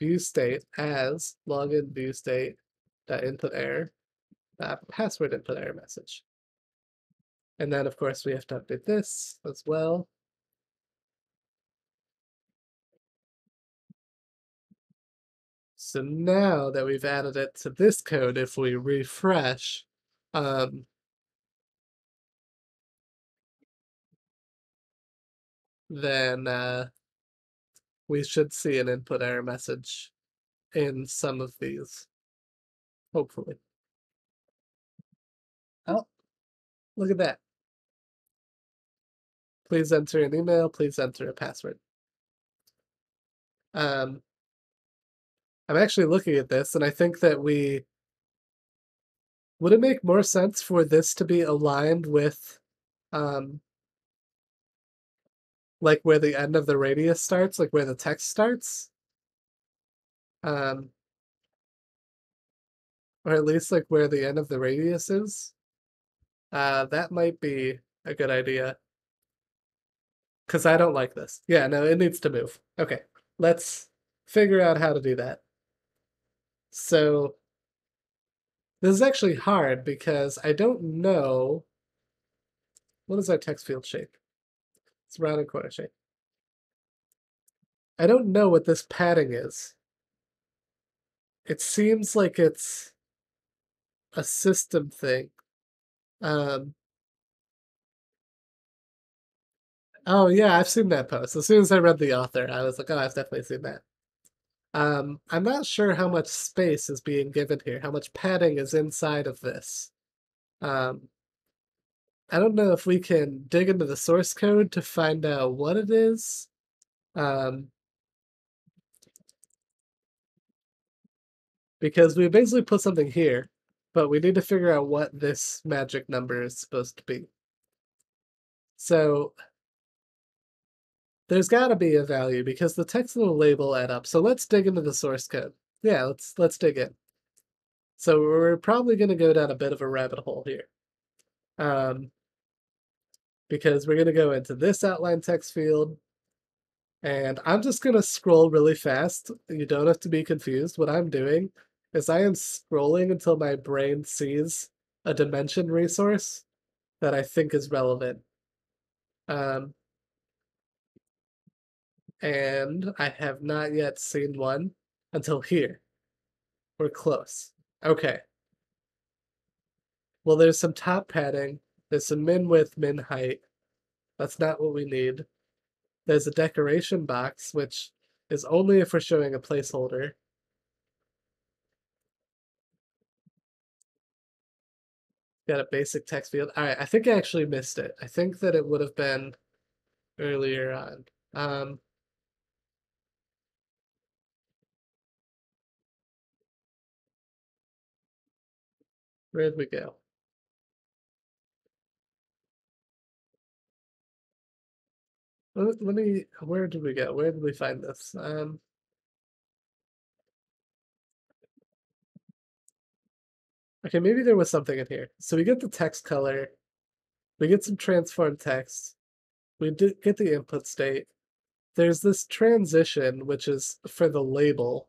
[SPEAKER 1] view state as login view state that input error that password input error message. And then, of course, we have to update this as well. So now that we've added it to this code, if we refresh, um, then uh, we should see an input error message in some of these, hopefully. Oh, look at that. Please enter an email, please enter a password. Um, I'm actually looking at this and I think that we would it make more sense for this to be aligned with um like where the end of the radius starts, like where the text starts? Um or at least like where the end of the radius is? Uh that might be a good idea. Cause I don't like this. Yeah, no, it needs to move. Okay. Let's figure out how to do that. So this is actually hard because I don't know what is our text field shape? It's rounded corner shape. I don't know what this padding is. It seems like it's a system thing. Um, oh yeah, I've seen that post. As soon as I read the author, I was like, oh, I've definitely seen that. Um, I'm not sure how much space is being given here, how much padding is inside of this. Um, I don't know if we can dig into the source code to find out what it is. Um, because we basically put something here, but we need to figure out what this magic number is supposed to be. So there's got to be a value because the text and the label add up. So let's dig into the source code. Yeah, let's let's dig in. So we're probably going to go down a bit of a rabbit hole here. Um, because we're going to go into this outline text field. And I'm just going to scroll really fast. You don't have to be confused. What I'm doing is I am scrolling until my brain sees a dimension resource that I think is relevant. Um, and I have not yet seen one until here. We're close. Okay. Well, there's some top padding. There's some min width, min height. That's not what we need. There's a decoration box, which is only if we're showing a placeholder. Got a basic text field. All right, I think I actually missed it. I think that it would have been earlier on. Um, Where'd we go? Let, me, where did we go? Where did we find this? Um, okay, maybe there was something in here. So we get the text color, we get some transform text, we get the input state. There's this transition, which is for the label.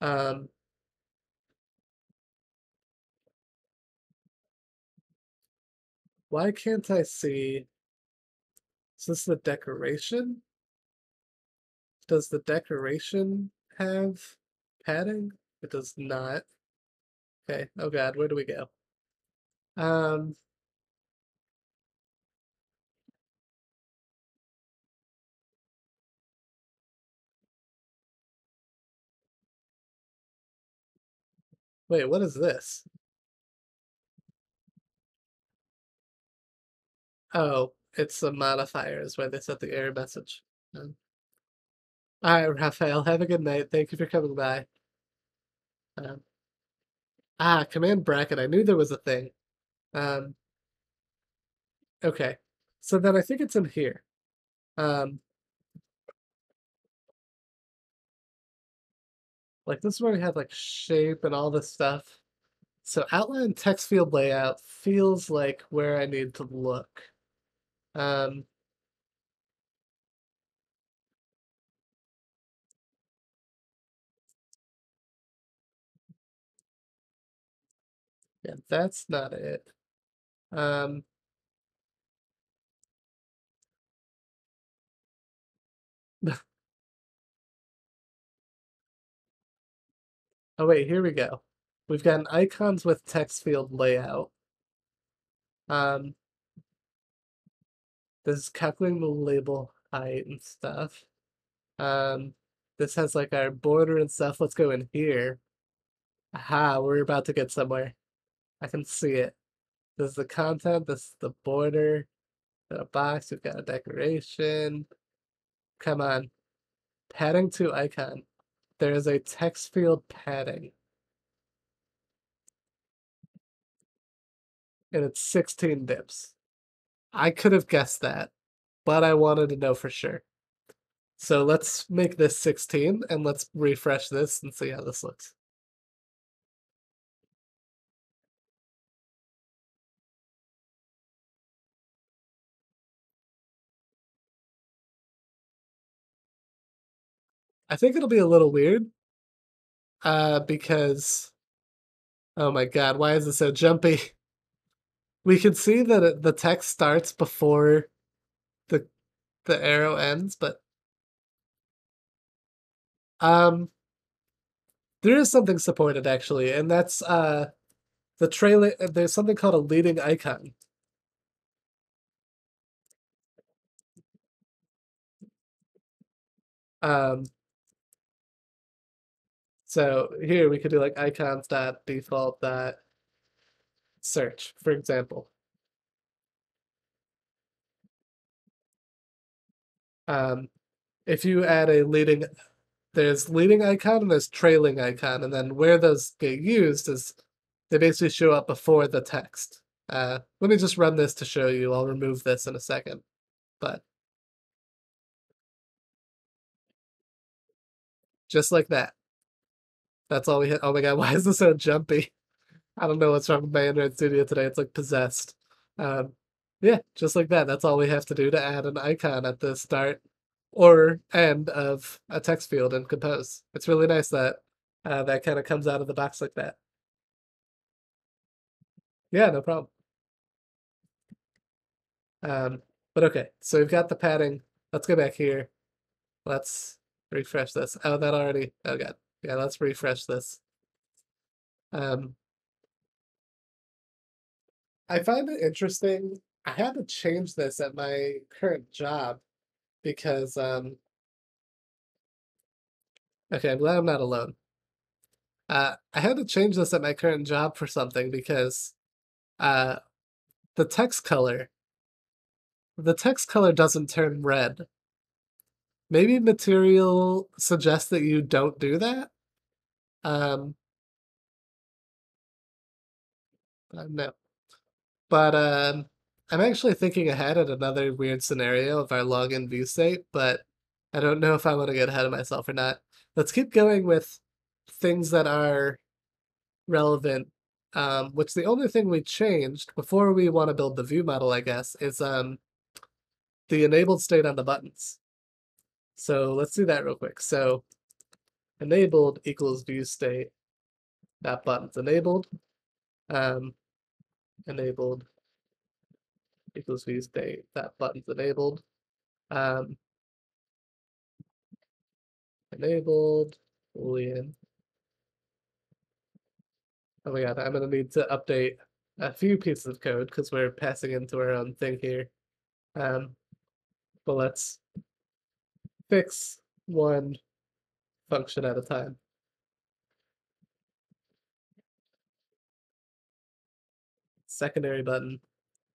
[SPEAKER 1] Um, Why can't I see? Is this the decoration? Does the decoration have padding? It does not. Okay, oh god, where do we go? Um, Wait, what is this? Oh, it's the modifiers where they set the error message. All right, Raphael, have a good night. Thank you for coming by. Um, ah, command bracket. I knew there was a thing. Um, okay, so then I think it's in here. Um, like this is where we have like shape and all this stuff. So outline text field layout feels like where I need to look. Um, yeah, that's not it. Um, <laughs> oh wait, here we go. We've got an icons with text field layout. Um, is calculating the label height and stuff. Um, this has like our border and stuff. Let's go in here. Aha, we're about to get somewhere. I can see it. This is the content, this is the border. Got a box, we've got a decoration. Come on. Padding to icon. There is a text field padding. and it's 16 dips. I could have guessed that, but I wanted to know for sure. So let's make this 16 and let's refresh this and see how this looks. I think it'll be a little weird. Uh, because oh my god, why is it so jumpy? <laughs> We can see that it, the text starts before the the arrow ends, but um there is something supported actually, and that's uh the trailing there's something called a leading icon. Um so here we could do like icons dot default dot search, for example. Um, if you add a leading, there's leading icon and there's trailing icon, and then where those get used is they basically show up before the text. Uh, let me just run this to show you. I'll remove this in a second, but just like that. That's all we hit. Oh my god, <laughs> why is this so jumpy? I don't know what's wrong with my Android Studio today. It's like possessed. Um, yeah, just like that. That's all we have to do to add an icon at the start or end of a text field in Compose. It's really nice that uh, that kind of comes out of the box like that. Yeah, no problem. Um, but okay, so we've got the padding. Let's go back here. Let's refresh this. Oh, that already. Oh god. Yeah, let's refresh this. Um, I find it interesting. I had to change this at my current job because um Okay, I'm glad I'm not alone. Uh I had to change this at my current job for something because uh the text color the text color doesn't turn red. Maybe material suggests that you don't do that? Um no. But um I'm actually thinking ahead at another weird scenario of our login view state, but I don't know if I want to get ahead of myself or not. Let's keep going with things that are relevant. Um, which the only thing we changed before we want to build the view model, I guess, is um, the enabled state on the buttons. So let's do that real quick. So enabled equals view state that button's enabled. Um, enabled equals view state that button's enabled. Um, enabled boolean. Oh my god, I'm gonna need to update a few pieces of code because we're passing into our own thing here. Um, but let's fix one function at a time. Secondary button,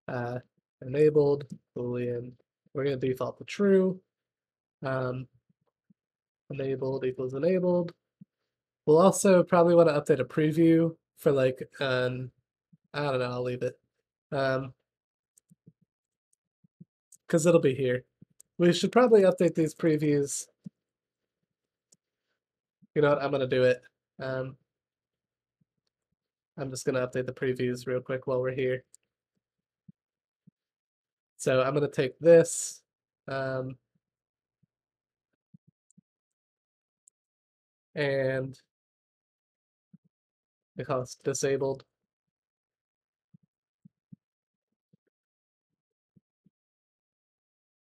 [SPEAKER 1] uh, enabled, boolean. We're going to default to true. Um, enabled equals enabled. We'll also probably want to update a preview for like an, I don't know, I'll leave it. Um, because it'll be here. We should probably update these previews. You know what, I'm going to do it. Um, I'm just going to update the previews real quick while we're here. So I'm going to take this. Um, and because disabled.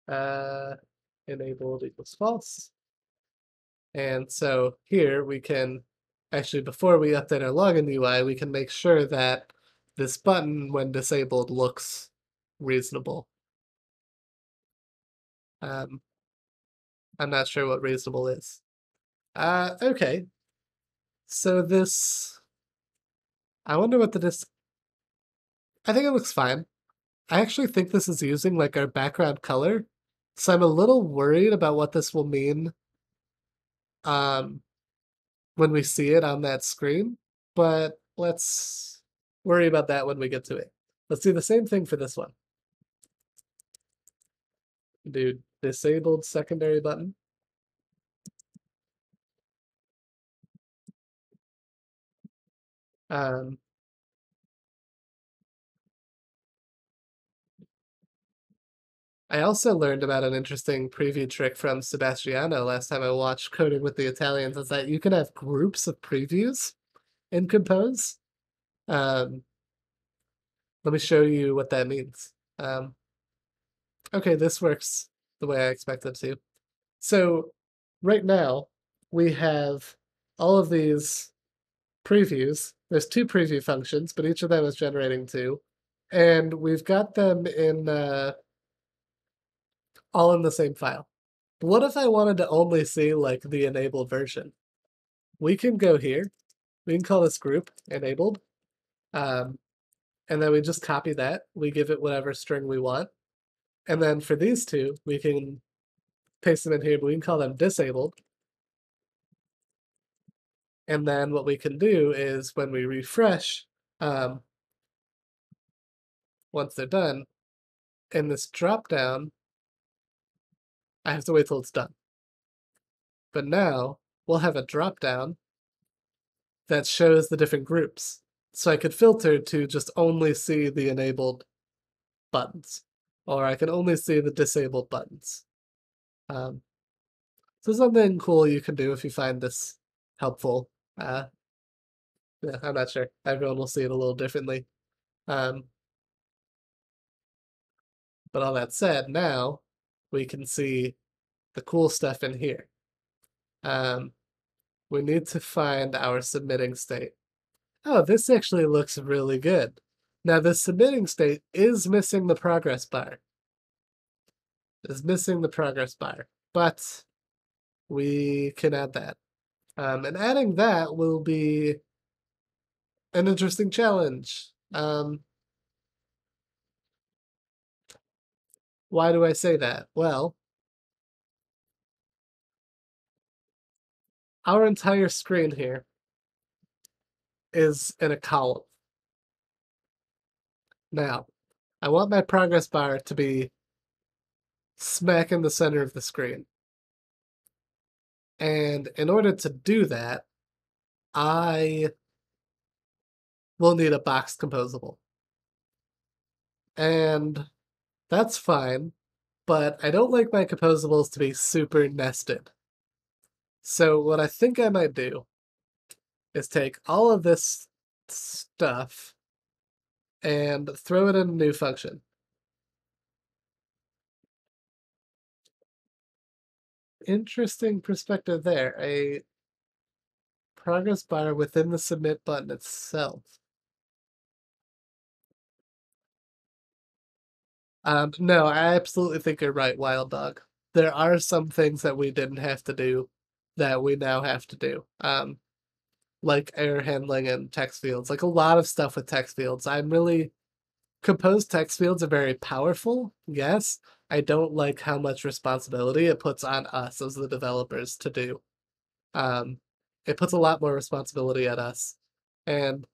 [SPEAKER 1] Uh, enabled equals false. And so here we can actually, before we update our login UI, we can make sure that this button, when disabled, looks reasonable. Um, I'm not sure what reasonable is. Uh, okay. So this, I wonder what the dis. I think it looks fine. I actually think this is using like our background color, so I'm a little worried about what this will mean. Um, when we see it on that screen, but let's worry about that when we get to it. Let's do the same thing for this one. Do disabled secondary button. Um, I also learned about an interesting preview trick from Sebastiano last time I watched Coding with the Italians is that you can have groups of previews in Compose. Um, let me show you what that means. Um, okay, this works the way I expect expected to. So right now we have all of these previews. There's two preview functions, but each of them is generating two. And we've got them in uh, all in the same file. What if I wanted to only see like the enabled version? We can go here. We can call this group enabled. Um, and then we just copy that. We give it whatever string we want. And then for these two, we can paste them in here, but we can call them disabled. And then what we can do is when we refresh, um, once they're done, in this drop down, I have to wait till it's done. But now we'll have a drop down that shows the different groups. So I could filter to just only see the enabled buttons, or I can only see the disabled buttons. Um, so something cool you can do if you find this helpful. Uh, yeah, I'm not sure. Everyone will see it a little differently. Um, but all that said, now we can see the cool stuff in here. Um, we need to find our submitting state. Oh, this actually looks really good. Now the submitting state is missing the progress bar. Is missing the progress bar, but we can add that. Um, and adding that will be an interesting challenge. Um, why do I say that? Well, our entire screen here is in a column. Now, I want my progress bar to be smack in the center of the screen. And in order to do that, I will need a box composable. And that's fine, but I don't like my composables to be super nested. So what I think I might do is take all of this stuff and throw it in a new function. Interesting perspective there. A progress bar within the submit button itself. Um, no, I absolutely think you're right, Wild Dog. There are some things that we didn't have to do that we now have to do. Um, like error handling and text fields, like a lot of stuff with text fields. I'm really composed text fields are very powerful. Yes, I don't like how much responsibility it puts on us as the developers to do. Um, it puts a lot more responsibility at us, and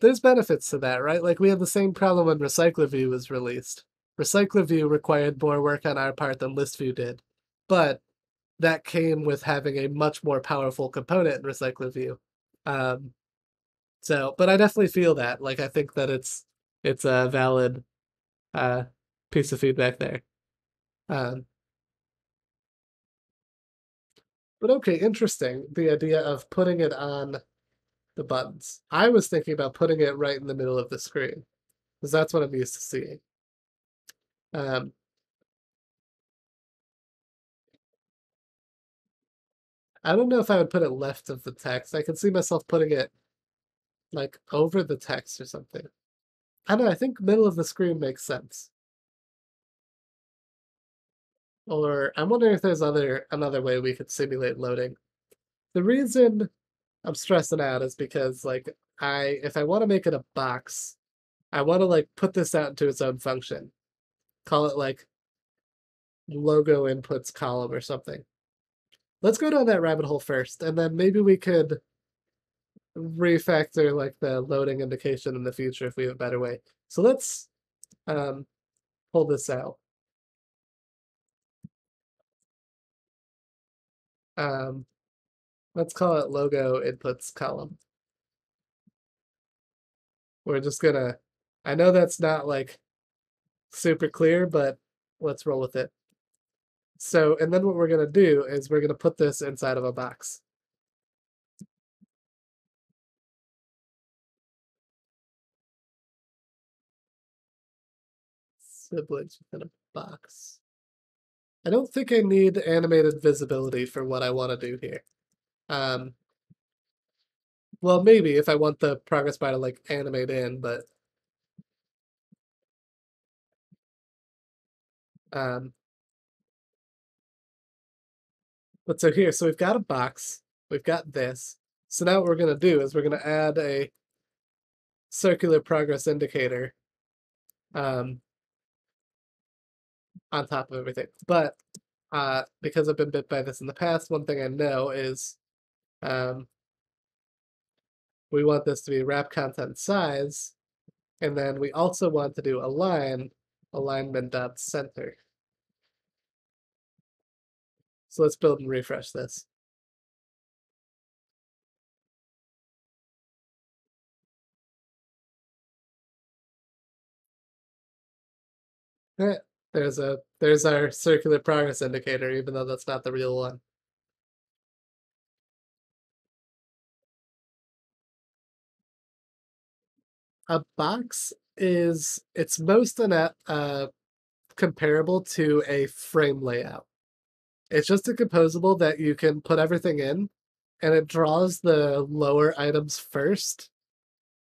[SPEAKER 1] there's benefits to that, right? Like we had the same problem when Recycler View was released. RecyclerView required more work on our part than ListView did, but that came with having a much more powerful component in RecyclerView. Um, so, but I definitely feel that. Like, I think that it's it's a valid uh, piece of feedback there. Um, but okay, interesting. The idea of putting it on the buttons. I was thinking about putting it right in the middle of the screen because that's what I'm used to seeing. Um, I don't know if I would put it left of the text. I can see myself putting it like over the text or something. I don't know, I think middle of the screen makes sense. Or I'm wondering if there's other another way we could simulate loading. The reason I'm stressing out is because like I if I want to make it a box, I want to like put this out into its own function. Call it like logo inputs column or something. Let's go down that rabbit hole first, and then maybe we could refactor like the loading indication in the future if we have a better way. So let's um, pull this out. Um, let's call it logo inputs column. We're just gonna, I know that's not like super clear, but let's roll with it. So, and then what we're gonna do is we're gonna put this inside of a box. Siblings within a box. I don't think I need animated visibility for what I want to do here. Um, well, maybe if I want the progress bar to like animate in, but um, but so here, so we've got a box, we've got this. So now what we're gonna do is we're gonna add a circular progress indicator um, on top of everything. But uh, because I've been bit by this in the past, one thing I know is um, we want this to be wrap content size, and then we also want to do align alignment dot center. So let's build and refresh this. Eh, there's a there's our circular progress indicator, even though that's not the real one. A box is it's most an uh, comparable to a frame layout. It's just a composable that you can put everything in, and it draws the lower items first.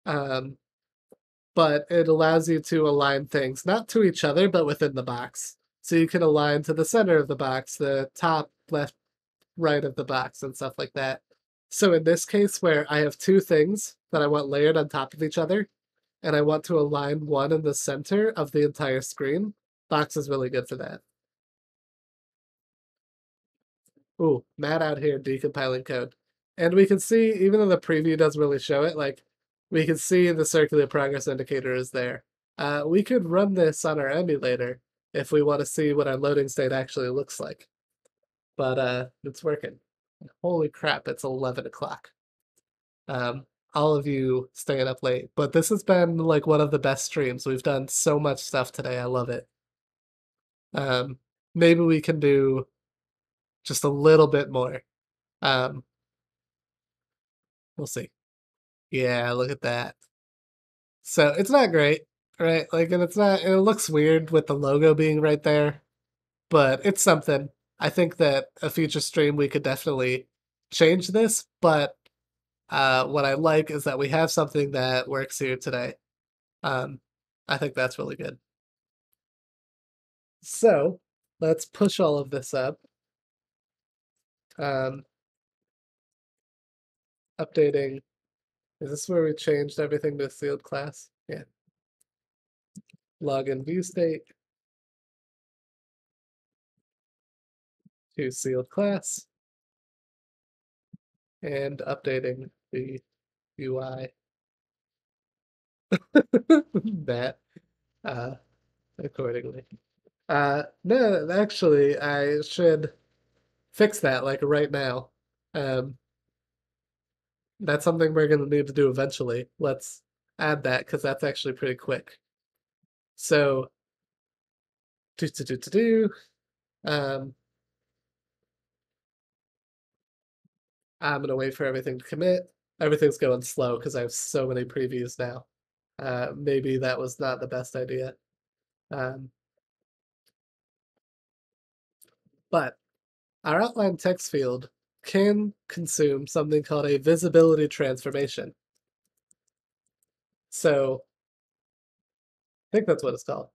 [SPEAKER 1] Um, but it allows you to align things not to each other, but within the box. So you can align to the center of the box, the top, left, right of the box, and stuff like that. So in this case, where I have two things that I want layered on top of each other, and I want to align one in the center of the entire screen, Box is really good for that. Ooh, Matt out here decompiling code. And we can see, even though the preview doesn't really show it, like, we can see the circular progress indicator is there. Uh, we could run this on our emulator if we want to see what our loading state actually looks like. But uh, it's working. Holy crap, it's 11 o'clock. Um, all of you staying up late. But this has been like one of the best streams. We've done so much stuff today. I love it. Um, maybe we can do just a little bit more. Um, we'll see. Yeah, look at that. So it's not great, right? Like, and it's not, it looks weird with the logo being right there, but it's something. I think that a future stream we could definitely change this, but uh, what I like is that we have something that works here today. Um, I think that's really good. So let's push all of this up. Um, updating. Is this where we changed everything to sealed class? Yeah. Login view state to sealed class and updating the UI <laughs> that uh, accordingly. Uh, no, actually, I should fix that like right now. Um, that's something we're going to need to do eventually. Let's add that because that's actually pretty quick. So, do do do do do. Um, I'm gonna wait for everything to commit. Everything's going slow because I have so many previews now. Uh, maybe that was not the best idea. Um, But our outline text field can consume something called a visibility transformation. So I think that's what it's called.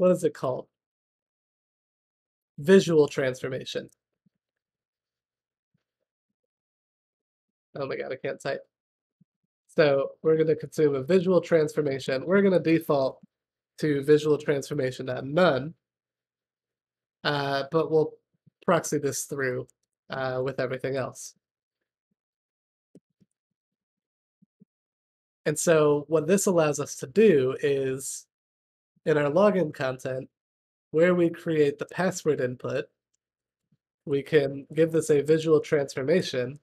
[SPEAKER 1] What is it called? Visual transformation. Oh my god, I can't type. So we're going to consume a visual transformation. We're going to default to visual transformation at none, uh, but we'll proxy this through uh, with everything else. And so what this allows us to do is in our login content, where we create the password input, we can give this a visual transformation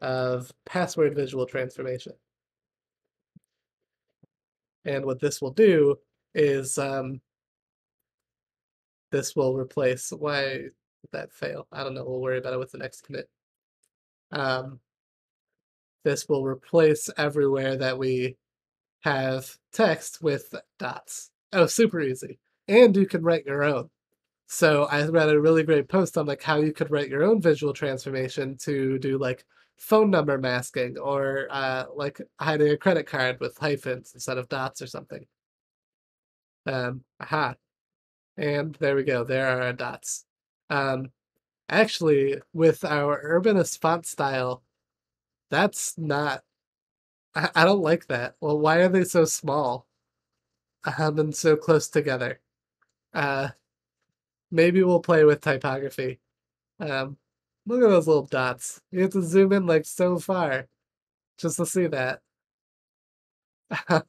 [SPEAKER 1] of password visual transformation. And what this will do is um, this will replace, why did that fail? I don't know, we'll worry about it with the next commit. Um, this will replace everywhere that we have text with dots. Oh, super easy. And you can write your own. So I read a really great post on like how you could write your own visual transformation to do like phone number masking or uh, like hiding a credit card with hyphens instead of dots or something. Um, aha. And there we go. There are our dots. Um, actually, with our Urbanist font style, that's not. I, I don't like that. Well, why are they so small? Um, and so close together. Uh, maybe we'll play with typography. Um, look at those little dots. You have to zoom in like so far just to see that. <laughs>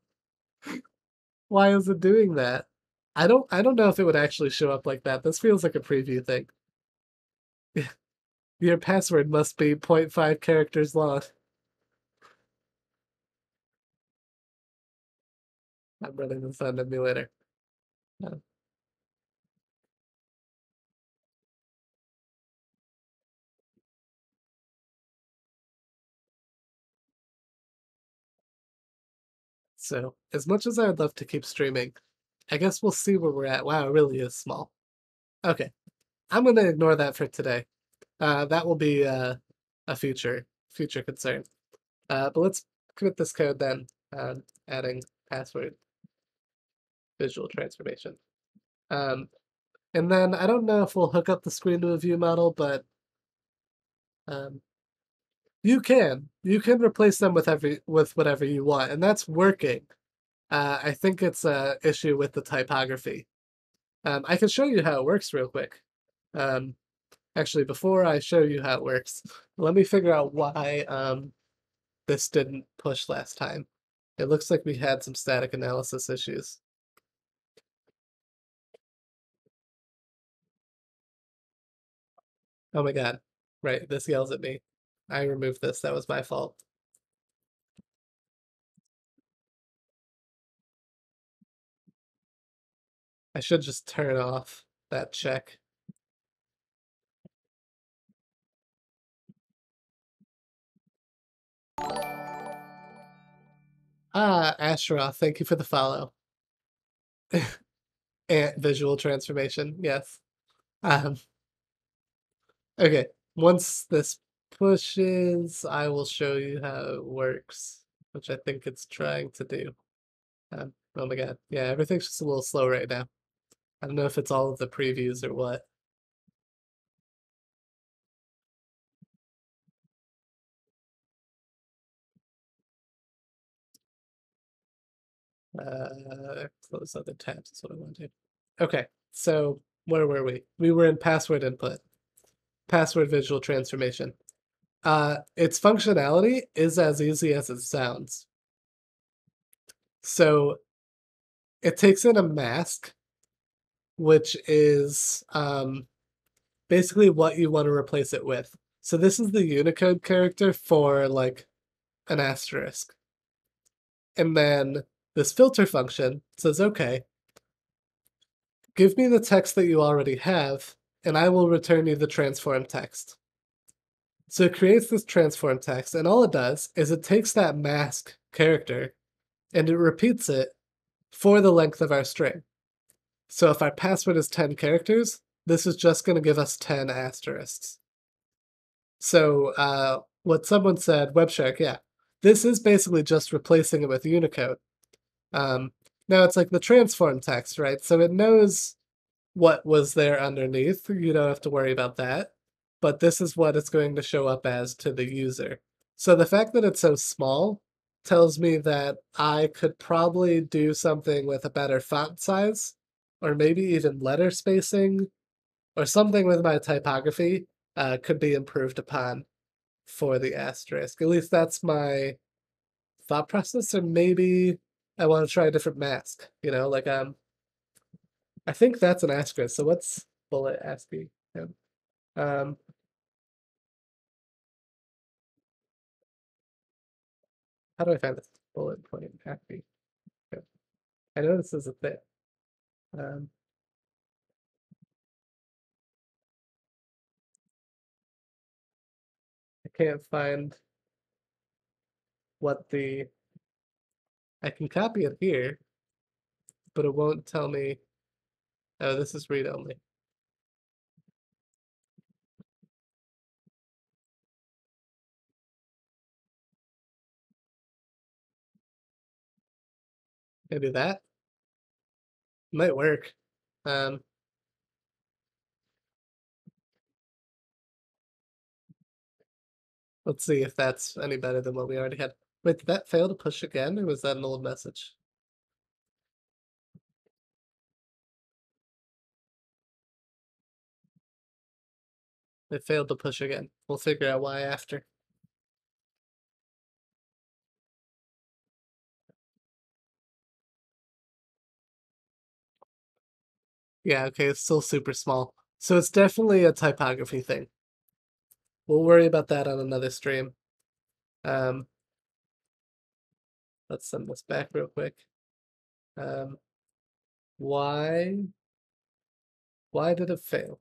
[SPEAKER 1] Why is it doing that? I don't I don't know if it would actually show up like that. This feels like a preview thing. <laughs> Your password must be 0.5 characters long. I'm running this on emulator. No. So, as much as I would love to keep streaming, I guess we'll see where we're at. Wow, it really is small. Okay. I'm going to ignore that for today. Uh, that will be uh, a future future concern. Uh, but let's commit this code then, uh, adding password visual transformation. Um, and then I don't know if we'll hook up the screen to a view model, but um, you can. You can replace them with every with whatever you want, and that's working. Uh, I think it's a issue with the typography. Um, I can show you how it works real quick. Um, actually, before I show you how it works, let me figure out why um, this didn't push last time. It looks like we had some static analysis issues. Oh my god. Right, this yells at me. I removed this, that was my fault. I should just turn off that check. Ah, Asherah, thank you for the follow. <laughs> and visual transformation, yes. Um, okay, once this pushes, I will show you how it works, which I think it's trying to do. Um, oh my god, yeah, everything's just a little slow right now. I don't know if it's all of the previews or what. Uh, close other tabs is what I want to do. Okay, so where were we? We were in password input, password visual transformation. Uh, its functionality is as easy as it sounds. So it takes in a mask which is um, basically what you want to replace it with. So this is the Unicode character for like an asterisk. And then this filter function says, okay, give me the text that you already have, and I will return you the transform text. So it creates this transform text, and all it does is it takes that mask character and it repeats it for the length of our string. So if our password is 10 characters, this is just going to give us 10 asterisks. So uh, what someone said, WebShark, yeah, this is basically just replacing it with Unicode. Um, now it's like the transform text, right? So it knows what was there underneath. You don't have to worry about that. But this is what it's going to show up as to the user. So the fact that it's so small tells me that I could probably do something with a better font size or maybe even letter spacing or something with my typography uh, could be improved upon for the asterisk. At least that's my thought process, or maybe I want to try a different mask. You know, like um, I think that's an asterisk. So what's bullet him? Um, how do I find this bullet point happy? Okay. I know this is a thing. Um, I can't find what the I can copy it here, but it won't tell me. Oh, this is read only. Can do that? Might work. Um, let's see if that's any better than what we already had. Wait, did that fail to push again, or was that an old message? It failed to push again. We'll figure out why after. Yeah, okay, it's still super small. So it's definitely a typography thing. We'll worry about that on another stream. Um, let's send this back real quick. Um, why? Why did it fail?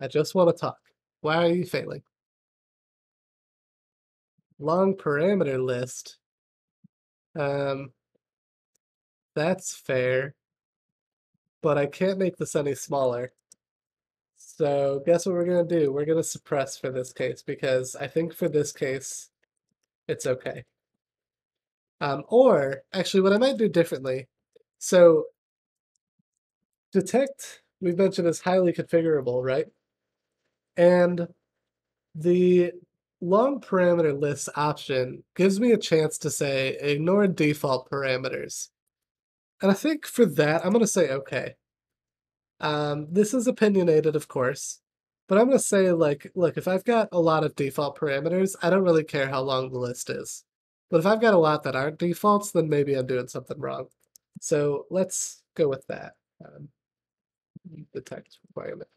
[SPEAKER 1] I just want to talk. Why are you failing? Long parameter list. Um, that's fair. But I can't make this any smaller. So guess what we're gonna do? We're gonna suppress for this case because I think for this case, it's okay. Um, or actually what I might do differently. So Detekt we've mentioned is highly configurable, right? And the long parameter list option gives me a chance to say ignore default parameters. And I think for that, I'm going to say okay. Um, this is opinionated, of course, but I'm going to say like, look, if I've got a lot of default parameters, I don't really care how long the list is. But if I've got a lot that aren't defaults, then maybe I'm doing something wrong. So let's go with that. Um, the text requirement.